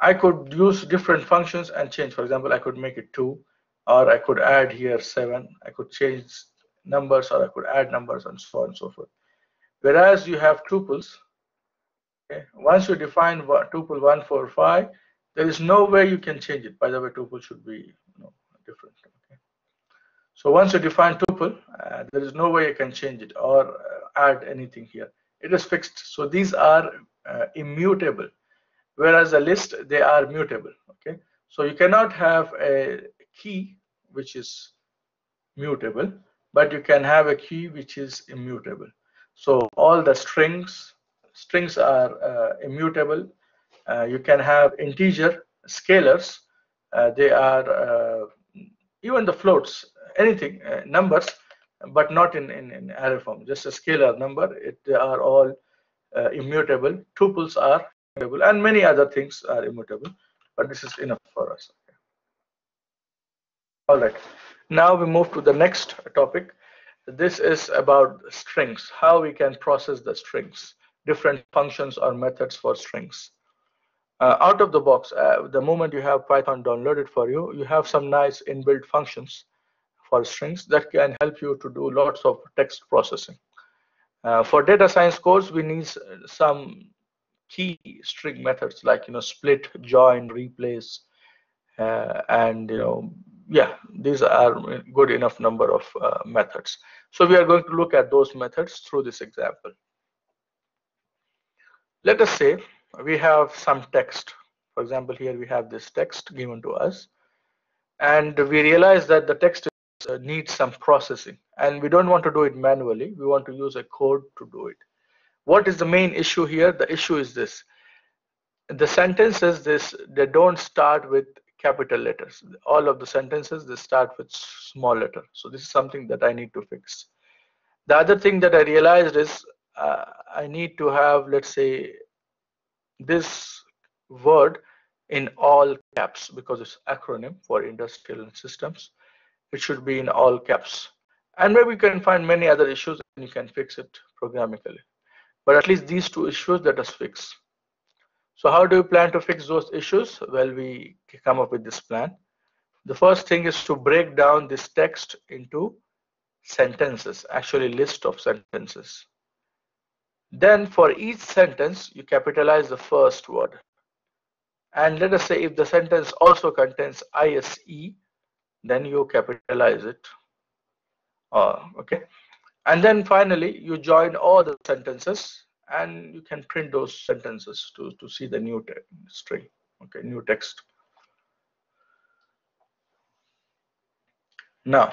I could use different functions and change. For example, I could make it 2, or I could add here 7. I could change numbers, or I could add numbers, and so on and so forth. Whereas you have tuples, okay, once you define tuple 1, 4, 5, there is no way you can change it. By the way, tuple should be you know, different. Okay. So once you define tuple, uh, there is no way you can change it or uh, add anything here it is fixed so these are uh, immutable whereas a list they are mutable okay so you cannot have a key which is mutable but you can have a key which is immutable. So all the strings, strings are uh, immutable. Uh, you can have integer scalars. Uh, they are uh, even the floats, anything, uh, numbers, but not in, in, in, array form, just a scalar number. It, they are all uh, immutable. Tuples are immutable, and many other things are immutable. But this is enough for us. Okay. All right. Now we move to the next topic. This is about strings, how we can process the strings, different functions or methods for strings. Uh, out of the box, uh, the moment you have Python downloaded for you, you have some nice inbuilt functions for strings that can help you to do lots of text processing. Uh, for data science course, we need some key string methods like you know split, join, replace, uh, and you know yeah, these are good enough number of uh, methods. So we are going to look at those methods through this example. Let us say we have some text. For example, here we have this text given to us. And we realize that the text uh, needs some processing. And we don't want to do it manually. We want to use a code to do it. What is the main issue here? The issue is this. The sentences, this they don't start with capital letters. All of the sentences, they start with small letter. So this is something that I need to fix. The other thing that I realized is uh, I need to have, let's say, this word in all caps because it's acronym for industrial systems. It should be in all caps. And maybe you can find many other issues and you can fix it programmatically. But at least these two issues let us fix. So how do you plan to fix those issues? Well, we come up with this plan. The first thing is to break down this text into sentences, actually list of sentences. Then for each sentence, you capitalize the first word. And let us say if the sentence also contains ISE, then you capitalize it. Uh, okay. And then finally, you join all the sentences and you can print those sentences to, to see the new string, okay, new text. Now,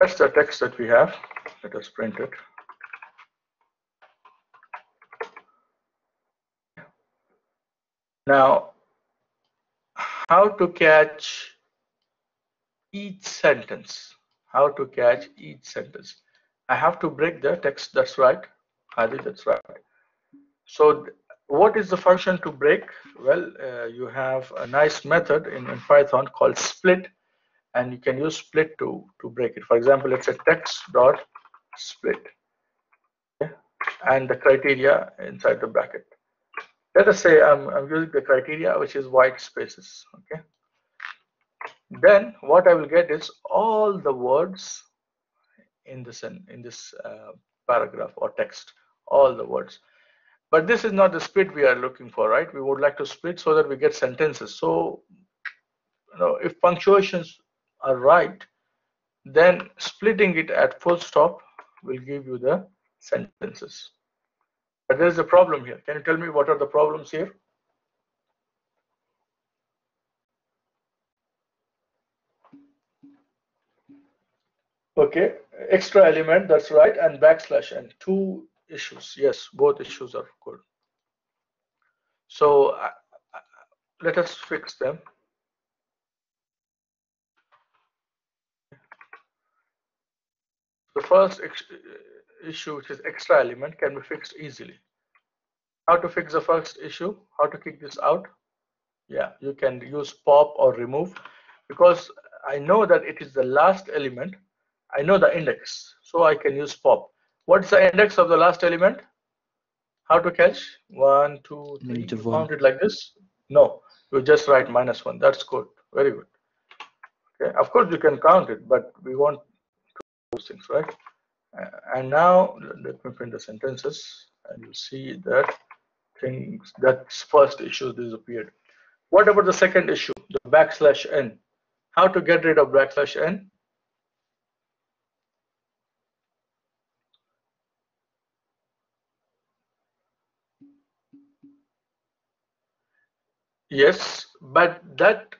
that's the text that we have. Let us print it. Now, how to catch each sentence? How to catch each sentence. I have to break the text, that's right. Hadi, that's right. So what is the function to break? Well, uh, you have a nice method in, in, Python called split, and you can use split to, to break it. For example, let's say text dot split, okay? and the criteria inside the bracket. Let us say I'm, I'm using the criteria, which is white spaces, okay? Then what I will get is all the words in this in this uh, paragraph or text, all the words. But this is not the split we are looking for, right? We would like to split so that we get sentences. So, you know, if punctuations are right, then splitting it at full stop will give you the sentences. But there is a problem here. Can you tell me what are the problems here? Okay, extra element, that's right, and backslash and two issues. Yes, both issues are good. So uh, let us fix them. The first issue, which is extra element, can be fixed easily. How to fix the first issue? How to kick this out? Yeah, you can use pop or remove because I know that it is the last element I know the index, so I can use pop. What's the index of the last element? How to catch? One, two, three. You count it like this? No, you just write minus one. That's good. Very good. Okay. Of course, you can count it, but we want those things, right? Uh, and now let me print the sentences, and you see that things that first issue disappeared. What about the second issue, the backslash n? How to get rid of backslash n? Yes, but that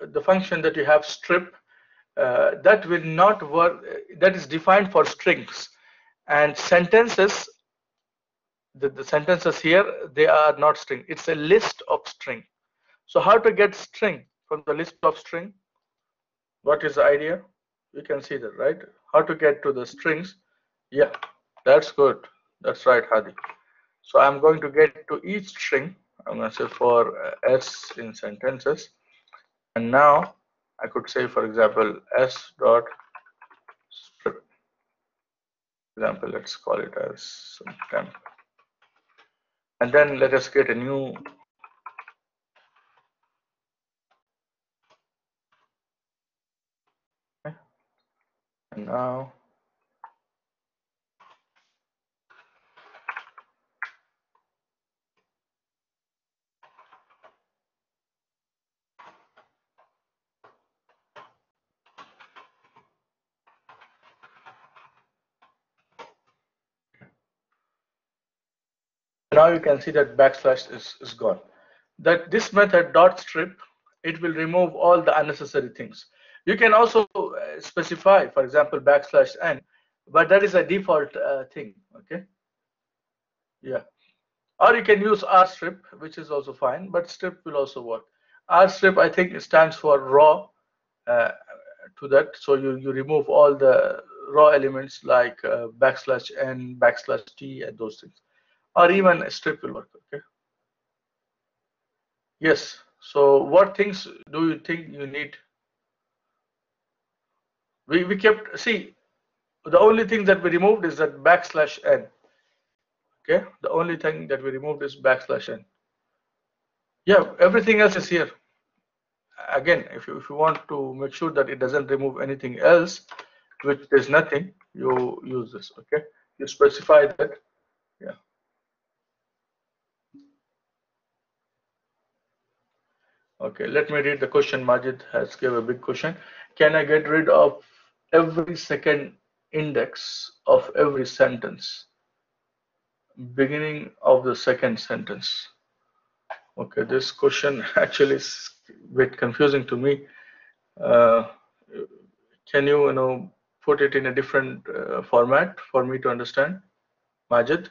the function that you have strip uh, that will not work that is defined for strings. And sentences the, the sentences here they are not string. It's a list of string. So how to get string from the list of string? What is the idea? You can see that right? How to get to the strings? Yeah that's good. That's right hadi. So i'm going to get to each string i'm going to say for uh, s in sentences and now I could say, for example, s dot. Example, let's call it as temp. And then let us get a new and now now you can see that backslash is, is gone. That this method dot strip, it will remove all the unnecessary things. You can also uh, specify, for example, backslash n, but that is a default uh, thing, okay? Yeah. Or you can use R strip, which is also fine, but strip will also work. R strip, I think, stands for raw uh, to that. So you, you remove all the raw elements like uh, backslash n, backslash t, and those things or even a strip will work okay? Yes so what things do you think you need? We, we kept see the only thing that we removed is that backslash n okay? The only thing that we removed is backslash n. Yeah everything else is here. Again if you, if you want to make sure that it doesn't remove anything else which there's nothing you use this okay? You specify that yeah Okay, let me read the question. Majid has gave a big question. Can I get rid of every second index of every sentence? Beginning of the second sentence. Okay, this question actually is a bit confusing to me. Uh, can you, you know, put it in a different uh, format for me to understand? Majid?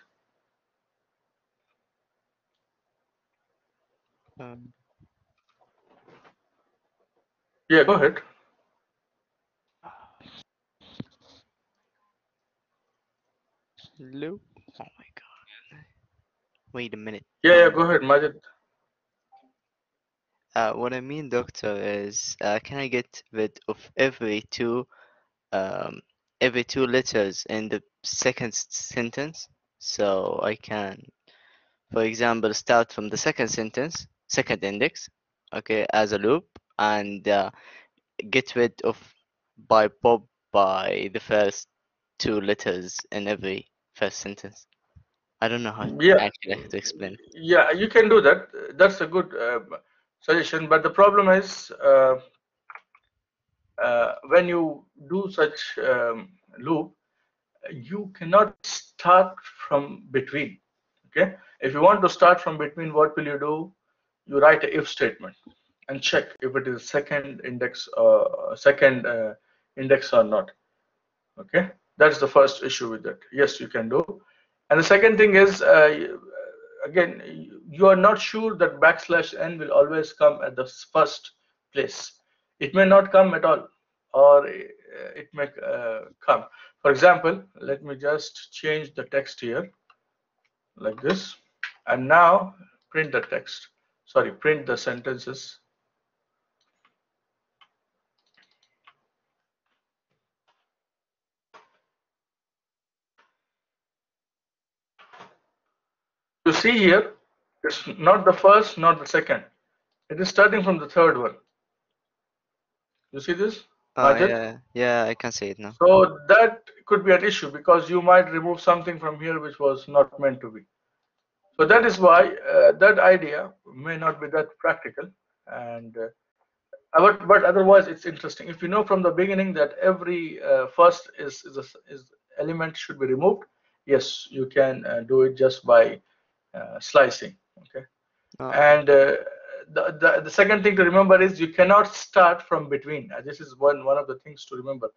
Um, yeah, go ahead. Loop. Oh my god. Wait a minute. Yeah, yeah, go ahead, Majid. Uh, what I mean, doctor, is uh, can I get rid of every two, um, every two letters in the second sentence? So I can, for example, start from the second sentence, second index, okay, as a loop, and uh, get rid of by Bob by the first two letters in every first sentence. I don't know how yeah. actually to explain. Yeah, you can do that. That's a good uh, suggestion. But the problem is uh, uh, when you do such um, loop, you cannot start from between. Okay. If you want to start from between, what will you do? You write a if statement and check if it is second index uh, second uh, index or not. Okay? That's the first issue with it yes you can do. And the second thing is uh, again you are not sure that backslash n will always come at the first place. It may not come at all or it may uh, come. For example let me just change the text here like this. And now print the text. Sorry print the sentences you see here, it's not the first, not the second. It is starting from the third one. You see this? Oh, yeah, yeah, I can see it now. So that could be an issue because you might remove something from here which was not meant to be. So that is why uh, that idea may not be that practical. And uh, but, but otherwise it's interesting. If you know from the beginning that every uh, first is is, a, is element should be removed, yes, you can uh, do it just by slicing okay oh. and uh, the, the, the second thing to remember is you cannot start from between. Uh, this is one, one of the things to remember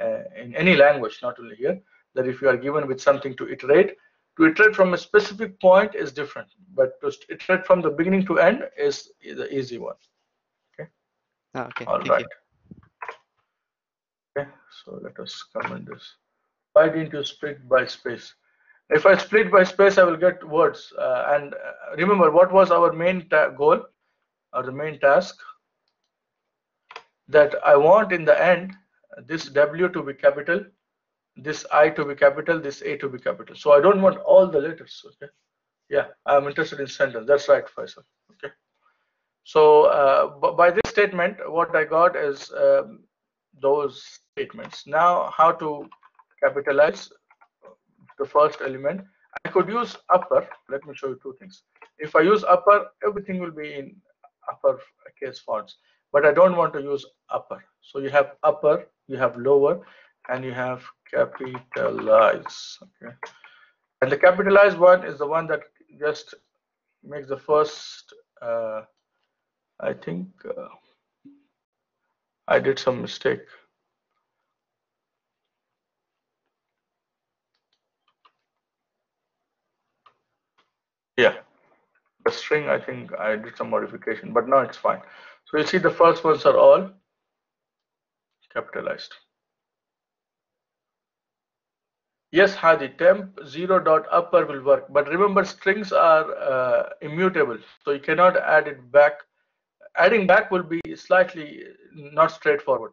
uh, in any language, not only here, that if you are given with something to iterate, to iterate from a specific point is different, but to iterate from the beginning to end is, is the easy one. Okay. Oh, okay. All Thank right. you. Okay. So let us come comment this. Why didn't you split by space? If I split by space, I will get words. Uh, and uh, remember, what was our main goal or the main task? That I want in the end this W to be capital, this I to be capital, this A to be capital. So I don't want all the letters. Okay. Yeah, I'm interested in sentence. That's right, Faisal. Okay. So uh, by this statement, what I got is um, those statements. Now, how to capitalize the first element. I could use upper. Let me show you two things. If I use upper, everything will be in upper case fonts. But I don't want to use upper. So you have upper, you have lower, and you have capitalize. Okay. And the capitalized one is the one that just makes the first. Uh, I think uh, I did some mistake. Yeah, the string, I think I did some modification, but now it's fine. So you see the first ones are all capitalized. Yes, Hadi, temp 0 dot upper will work, but remember strings are uh, immutable, so you cannot add it back. Adding back will be slightly not straightforward.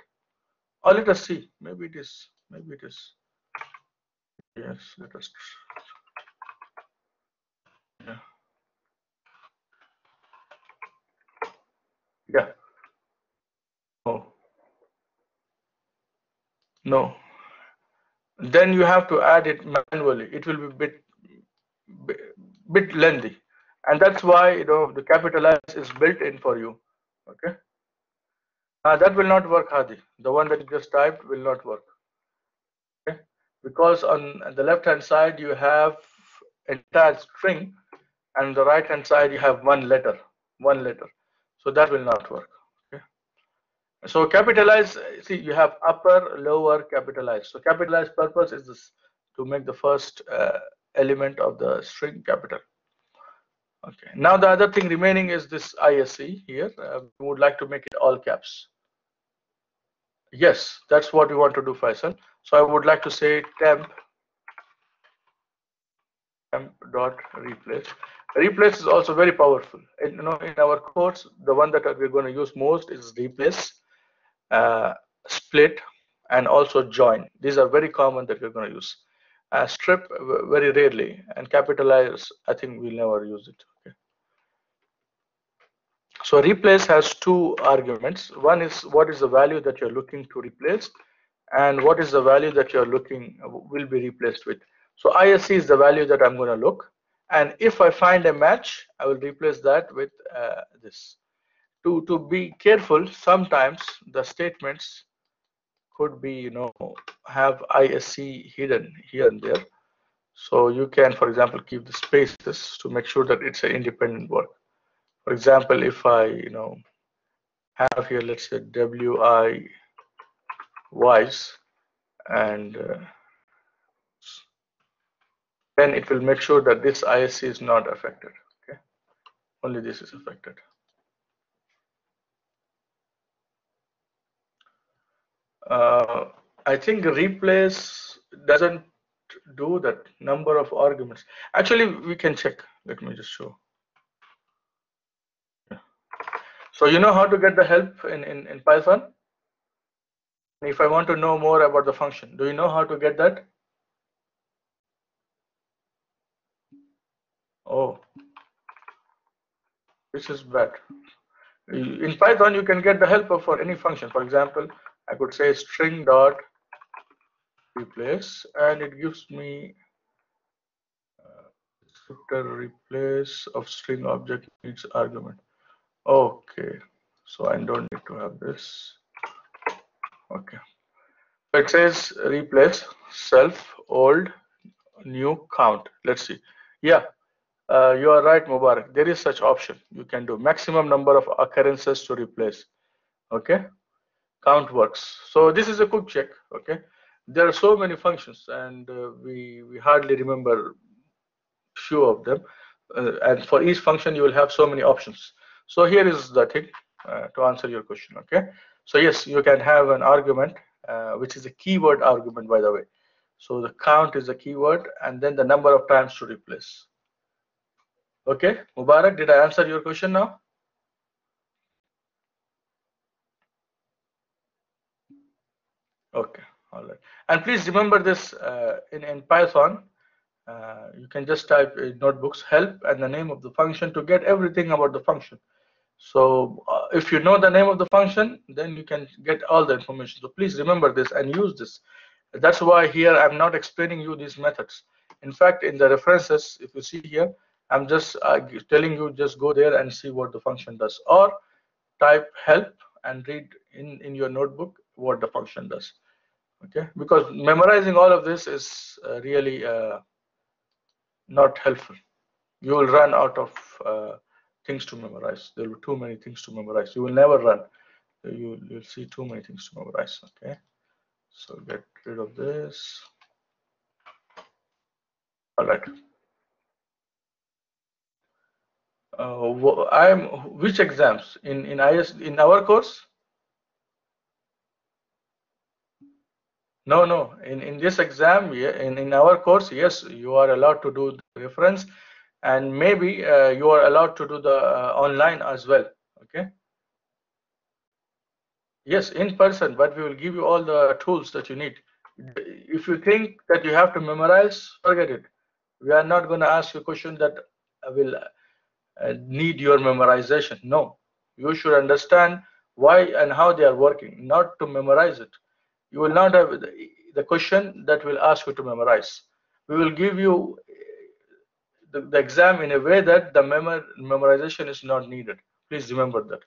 Or let us see, maybe it is, maybe it is. Yes, let us Yeah. Oh. No. Then you have to add it manually. It will be bit, bit, bit lengthy. And that's why you know the capitalize is built in for you. Okay. Uh, that will not work, Hadi. The one that you just typed will not work. Okay. Because on the left hand side you have entire string and the right hand side you have one letter one letter so that will not work okay? So capitalize see you have upper lower capitalized. so capitalize purpose is this to make the first uh, element of the string capital. Okay now the other thing remaining is this isc here. Uh, we would like to make it all caps. Yes that's what we want to do Faisal. So I would like to say temp temp dot replace replace is also very powerful. In, you know in our course the one that we're going to use most is replace uh, split and also join. These are very common that we're going to use. Uh, strip very rarely and capitalize i think we'll never use it okay? So replace has two arguments. One is what is the value that you're looking to replace and what is the value that you're looking will be replaced with? So isc is the value that i'm going to look and if I find a match, I will replace that with uh, this. To, to be careful, sometimes the statements could be, you know, have ISC hidden here and there. So you can, for example, keep the spaces to make sure that it's an independent work. For example, if I, you know, have here, let's say WI wise and uh, then it will make sure that this ISC is not affected. Okay, only this is affected. Uh, I think replace doesn't do that number of arguments. Actually, we can check. Let me just show. So you know how to get the help in, in, in Python? If I want to know more about the function, do you know how to get that? Oh, this is bad. In Python, you can get the helper for any function. For example, I could say string dot replace, and it gives me uh, replace of string object needs argument. Okay, so I don't need to have this. Okay, it says replace self old new count. Let's see. Yeah, uh, you are right, Mubarak. There is such option. You can do maximum number of occurrences to replace. Okay, count works. So this is a quick check. Okay, there are so many functions, and uh, we we hardly remember few of them. Uh, and for each function, you will have so many options. So here is the thing uh, to answer your question. Okay, so yes, you can have an argument, uh, which is a keyword argument, by the way. So the count is a keyword, and then the number of times to replace. Okay, Mubarak, did I answer your question now? Okay, all right. And please remember this uh, in, in Python, uh, you can just type in notebooks help and the name of the function to get everything about the function. So uh, if you know the name of the function, then you can get all the information. So please remember this and use this. That's why here I'm not explaining you these methods. In fact, in the references, if you see here, I'm just uh, telling you just go there and see what the function does or type help and read in, in your notebook what the function does. Okay, because memorizing all of this is uh, really uh, not helpful. You will run out of uh, things to memorize. There will be too many things to memorize. You will never run. You, you'll see too many things to memorize. Okay, so get rid of this. All right. Uh, I'm which exams in in IS in our course? No, no. In in this exam, in in our course, yes, you are allowed to do the reference, and maybe uh, you are allowed to do the uh, online as well. Okay. Yes, in person, but we will give you all the tools that you need. If you think that you have to memorize, forget it. We are not going to ask you a question that will need your memorization. No, you should understand why and how they are working, not to memorize it. You will not have the, question that will ask you to memorize. We will give you the, the exam in a way that the memor memorization is not needed. Please remember that.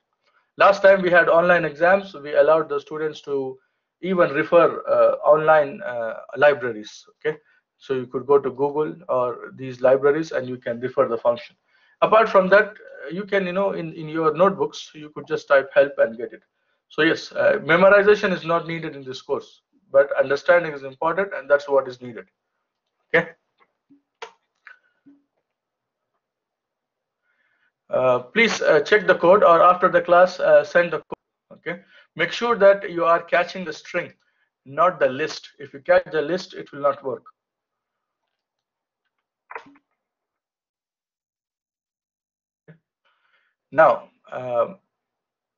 Last time we had online exams, we allowed the students to even refer uh, online uh, libraries. Okay, so you could go to Google or these libraries and you can refer the function apart from that uh, you can you know in in your notebooks you could just type help and get it. So yes uh, memorization is not needed in this course but understanding is important and that's what is needed. Okay? Uh, please uh, check the code or after the class uh, send the code. Okay? Make sure that you are catching the string not the list. If you catch the list it will not work Now, um,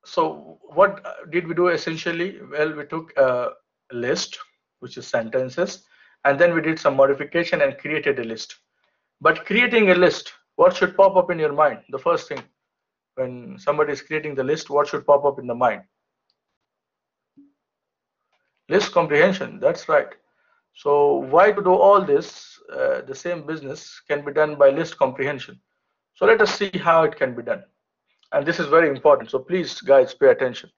so what did we do essentially? Well, we took a list, which is sentences, and then we did some modification and created a list. But creating a list, what should pop up in your mind? The first thing, when somebody is creating the list, what should pop up in the mind? List comprehension, that's right. So why to do all this, uh, the same business can be done by list comprehension. So let us see how it can be done and this is very important so please guys pay attention.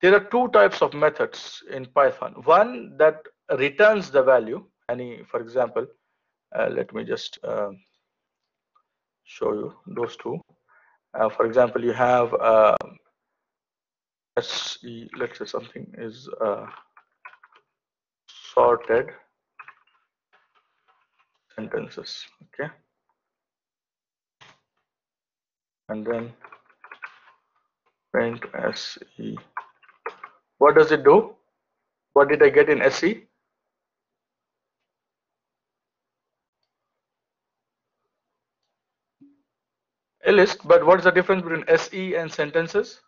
There are two types of methods in python. One that returns the value any for example uh, let me just uh, show you those two. Uh, for example you have let's see let's say something is uh, sorted. Sentences okay and then print se what does it do? What did i get in se a list but what's the difference between se and sentences?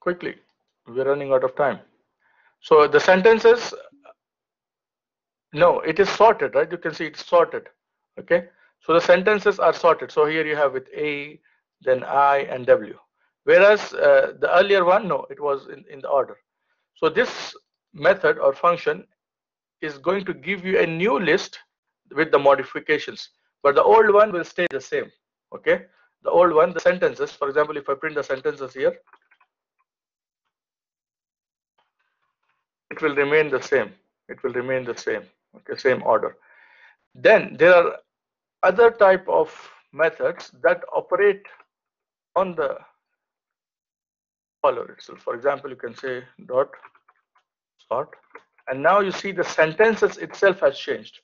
Quickly we're running out of time. So the sentences no, it is sorted, right? You can see it's sorted. Okay. So the sentences are sorted. So here you have with A, then I and W. Whereas uh, the earlier one, no, it was in, in the order. So this method or function is going to give you a new list with the modifications, but the old one will stay the same. Okay. The old one, the sentences, for example, if I print the sentences here, it will remain the same. it will remain the same okay same order. Then there are other type of methods that operate on the follower itself. For example you can say dot sort. And now you see the sentences itself has changed.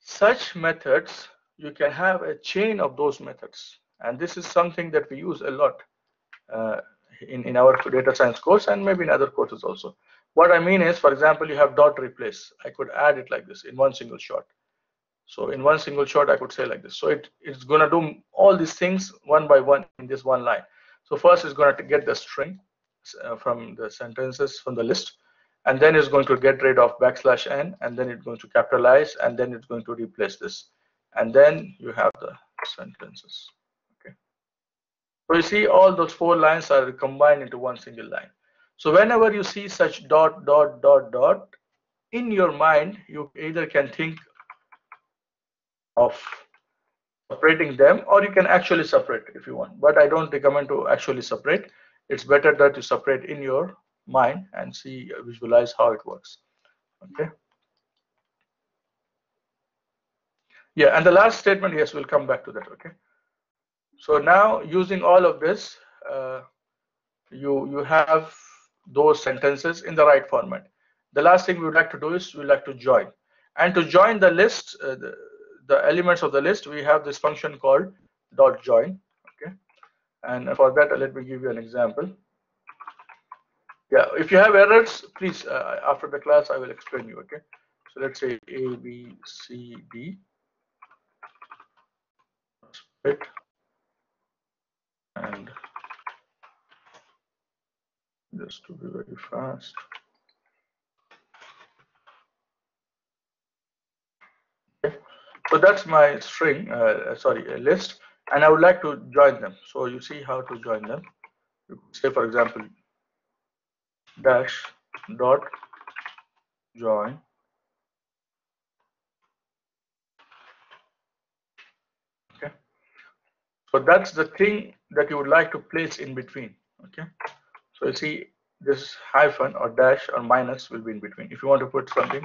Such methods you can have a chain of those methods. And this is something that we use a lot uh, in, in our data science course and maybe in other courses also. What I mean is, for example, you have dot replace. I could add it like this in one single shot. So in one single shot, I could say like this. So it, it's going to do all these things one by one in this one line. So first it's going to get the string uh, from the sentences from the list. And then it's going to get rid of backslash n. And then it's going to capitalize. And then it's going to replace this. And then you have the sentences. Okay. So you see all those four lines are combined into one single line. So whenever you see such dot, dot, dot, dot, in your mind, you either can think of separating them or you can actually separate if you want. But I don't recommend to actually separate. It's better that you separate in your mind and see, visualize how it works. Okay. Yeah, and the last statement, yes, we'll come back to that. Okay. So now using all of this, uh, you, you have those sentences in the right format. The last thing we would like to do is we would like to join. And to join the list, uh, the, the elements of the list, we have this function called dot join. Okay. And for that, let me give you an example. Yeah, if you have errors, please, uh, after the class, I will explain you. Okay. So let's say A, B, C, D. Split and just to be very fast. So that's my string, uh, sorry, a list, and I would like to join them. So you see how to join them. You say, for example, dash dot join okay So that's the thing that you would like to place in between. Okay. So you see this hyphen or dash or minus will be in between. If you want to put something,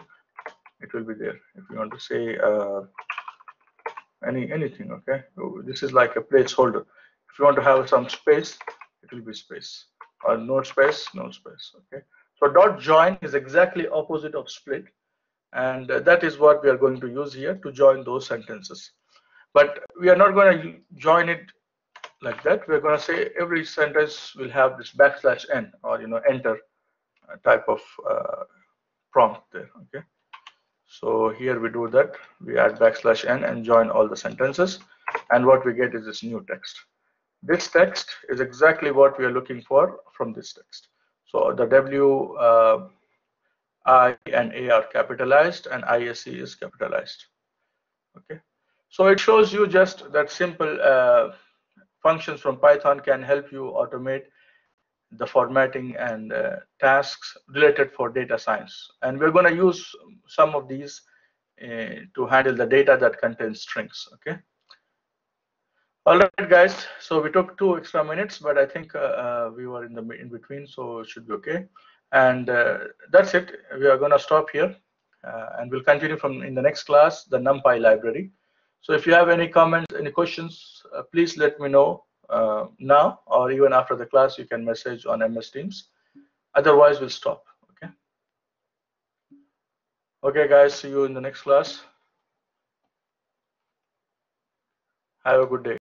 it will be there. If you want to say uh, any anything, okay. This is like a placeholder. If you want to have some space, it will be space or no space, no space. Okay. So dot join is exactly opposite of split, and uh, that is what we are going to use here to join those sentences. But we are not going to join it like that. We're going to say every sentence will have this backslash n or you know enter uh, type of uh, prompt there. Okay. So here we do that. We add backslash n and join all the sentences. And what we get is this new text. This text is exactly what we are looking for from this text. So the W, uh, I and A are capitalized and ISE is capitalized. Okay. So it shows you just that simple uh, functions from Python can help you automate the formatting and uh, tasks related for data science. And we're going to use some of these uh, to handle the data that contains strings. Okay. All right, guys. So we took two extra minutes, but I think uh, uh we were in the in between, so it should be okay. And uh, that's it. We are going to stop here, uh, and we'll continue from in the next class the NumPy library. So if you have any comments, any questions, uh, please let me know uh, now or even after the class, you can message on MS Teams. Otherwise, we'll stop. Okay. Okay, guys. See you in the next class. Have a good day.